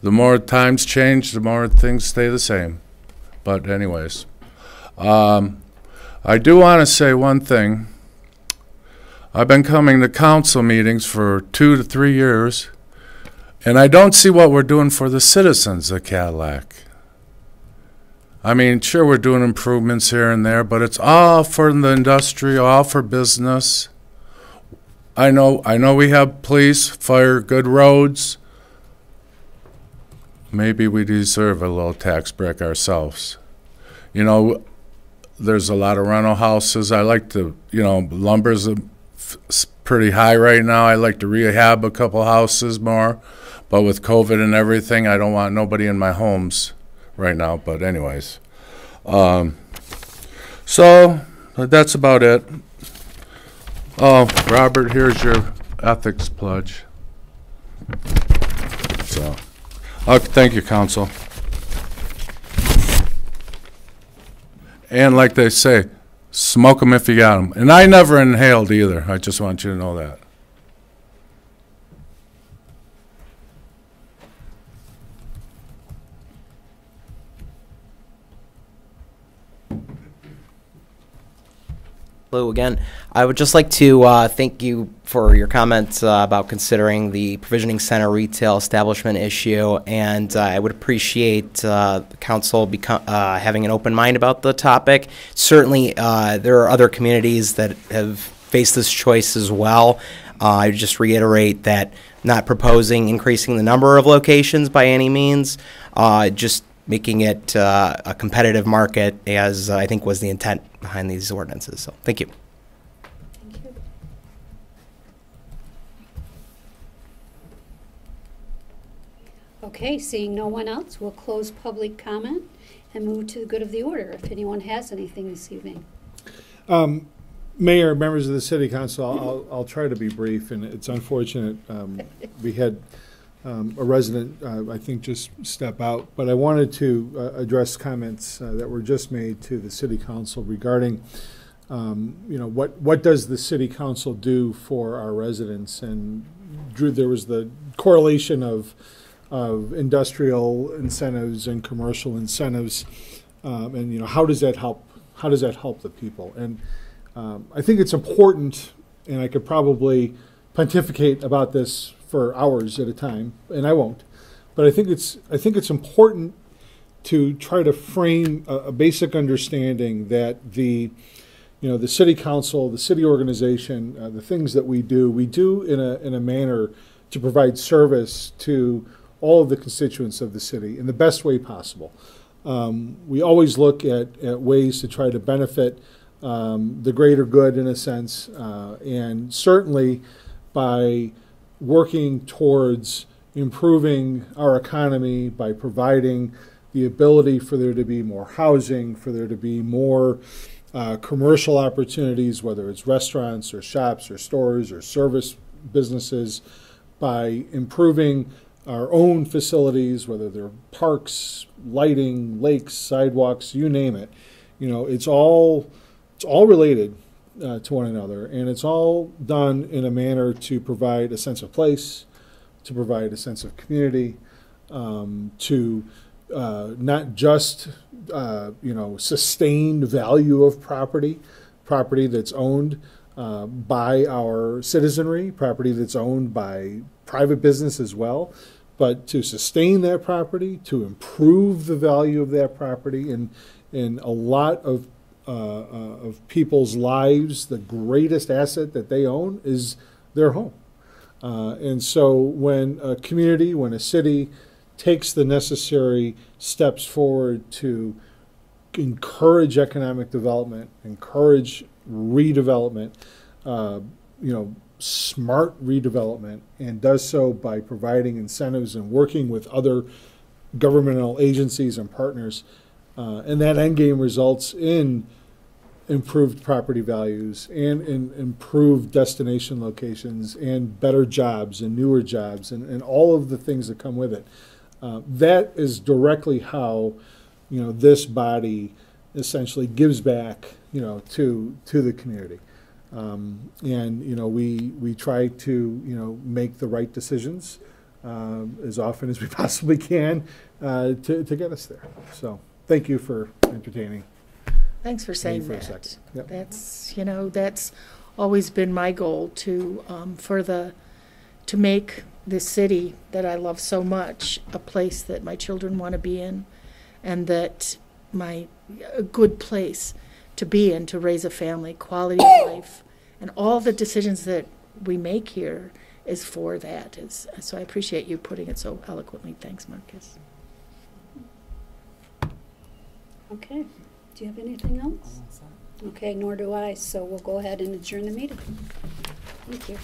the more times change, the more things stay the same. But, anyways, um, I do want to say one thing. I've been coming to council meetings for two to three years. And I don't see what we're doing for the citizens of Cadillac. I mean, sure, we're doing improvements here and there, but it's all for the industry, all for business. I know, I know we have police, fire, good roads. Maybe we deserve a little tax break ourselves. You know, there's a lot of rental houses. I like to, you know, lumber's pretty high right now. I like to rehab a couple houses more, but with COVID and everything, I don't want nobody in my homes right now. But anyways, um, so that's about it. Oh, Robert, here's your ethics pledge. So, uh, thank you, council. And like they say, smoke them if you got them. And I never inhaled either. I just want you to know that. Hello again. I would just like to uh, thank you for your comments uh, about considering the provisioning center retail establishment issue, and uh, I would appreciate uh, the council uh, having an open mind about the topic. Certainly, uh, there are other communities that have faced this choice as well. Uh, I just reiterate that not proposing increasing the number of locations by any means, just making it uh, a competitive market, as I think was the intent behind these ordinances. So, thank you. Thank you. Okay, seeing no one else, we'll close public comment and move to the good of the order, if anyone has anything this evening. Um, Mayor, members of the city council, I'll- I'll, I'll try to be brief, and it's unfortunate, um, we had um, a resident, uh, I think, just step out, but I wanted to uh, address comments uh, that were just made to the city council regarding, um, you know, what, what does the city council do for our residents? And Drew, there was the correlation of, of industrial incentives and commercial incentives, um, and, you know, how does that help, how does that help the people? And um, I think it's important, and I could probably pontificate about this for hours at a time, and I won't. But I think it's I think it's important to try to frame a, a basic understanding that the you know the city council, the city organization, uh, the things that we do, we do in a in a manner to provide service to all of the constituents of the city in the best way possible. Um, we always look at, at ways to try to benefit um, the greater good in a sense, uh, and certainly by working towards improving our economy by providing the ability for there to be more housing, for there to be more uh, commercial opportunities, whether it's restaurants or shops or stores or service businesses, by improving our own facilities, whether they're parks, lighting, lakes, sidewalks, you name it. You know, it's all it's all related uh, to one another, and it's all done in a manner to provide a sense of place, to provide a sense of community, um, to uh, not just uh, you know sustain value of property, property that's owned uh, by our citizenry, property that's owned by private business as well, but to sustain that property, to improve the value of that property, and in a lot of of people's lives, the greatest asset that they own is their home. Uh, and so when a community, when a city takes the necessary steps forward to encourage economic development, encourage redevelopment, uh, you know, smart redevelopment, and does so by providing incentives and working with other governmental agencies and partners, uh, and that end game results in improved property values and improved destination locations and better jobs and newer jobs and, and all of the things that come with it. Uh, that is directly how, you know, this body essentially gives back, you know, to to the community. Um, and you know, we we try to you know make the right decisions um, as often as we possibly can uh, to to get us there. So thank you for entertaining. Thanks for saying for a that. second. Yep. That's, you know, that's always been my goal to, um, for the, to make this city that I love so much a place that my children want to be in and that my a good place to be in to raise a family, quality of life, and all the decisions that we make here is for that. Is so I appreciate you putting it so eloquently. Thanks, Marcus. Okay. Do you have anything else? Okay, nor do I, so we'll go ahead and adjourn the meeting. Thank you.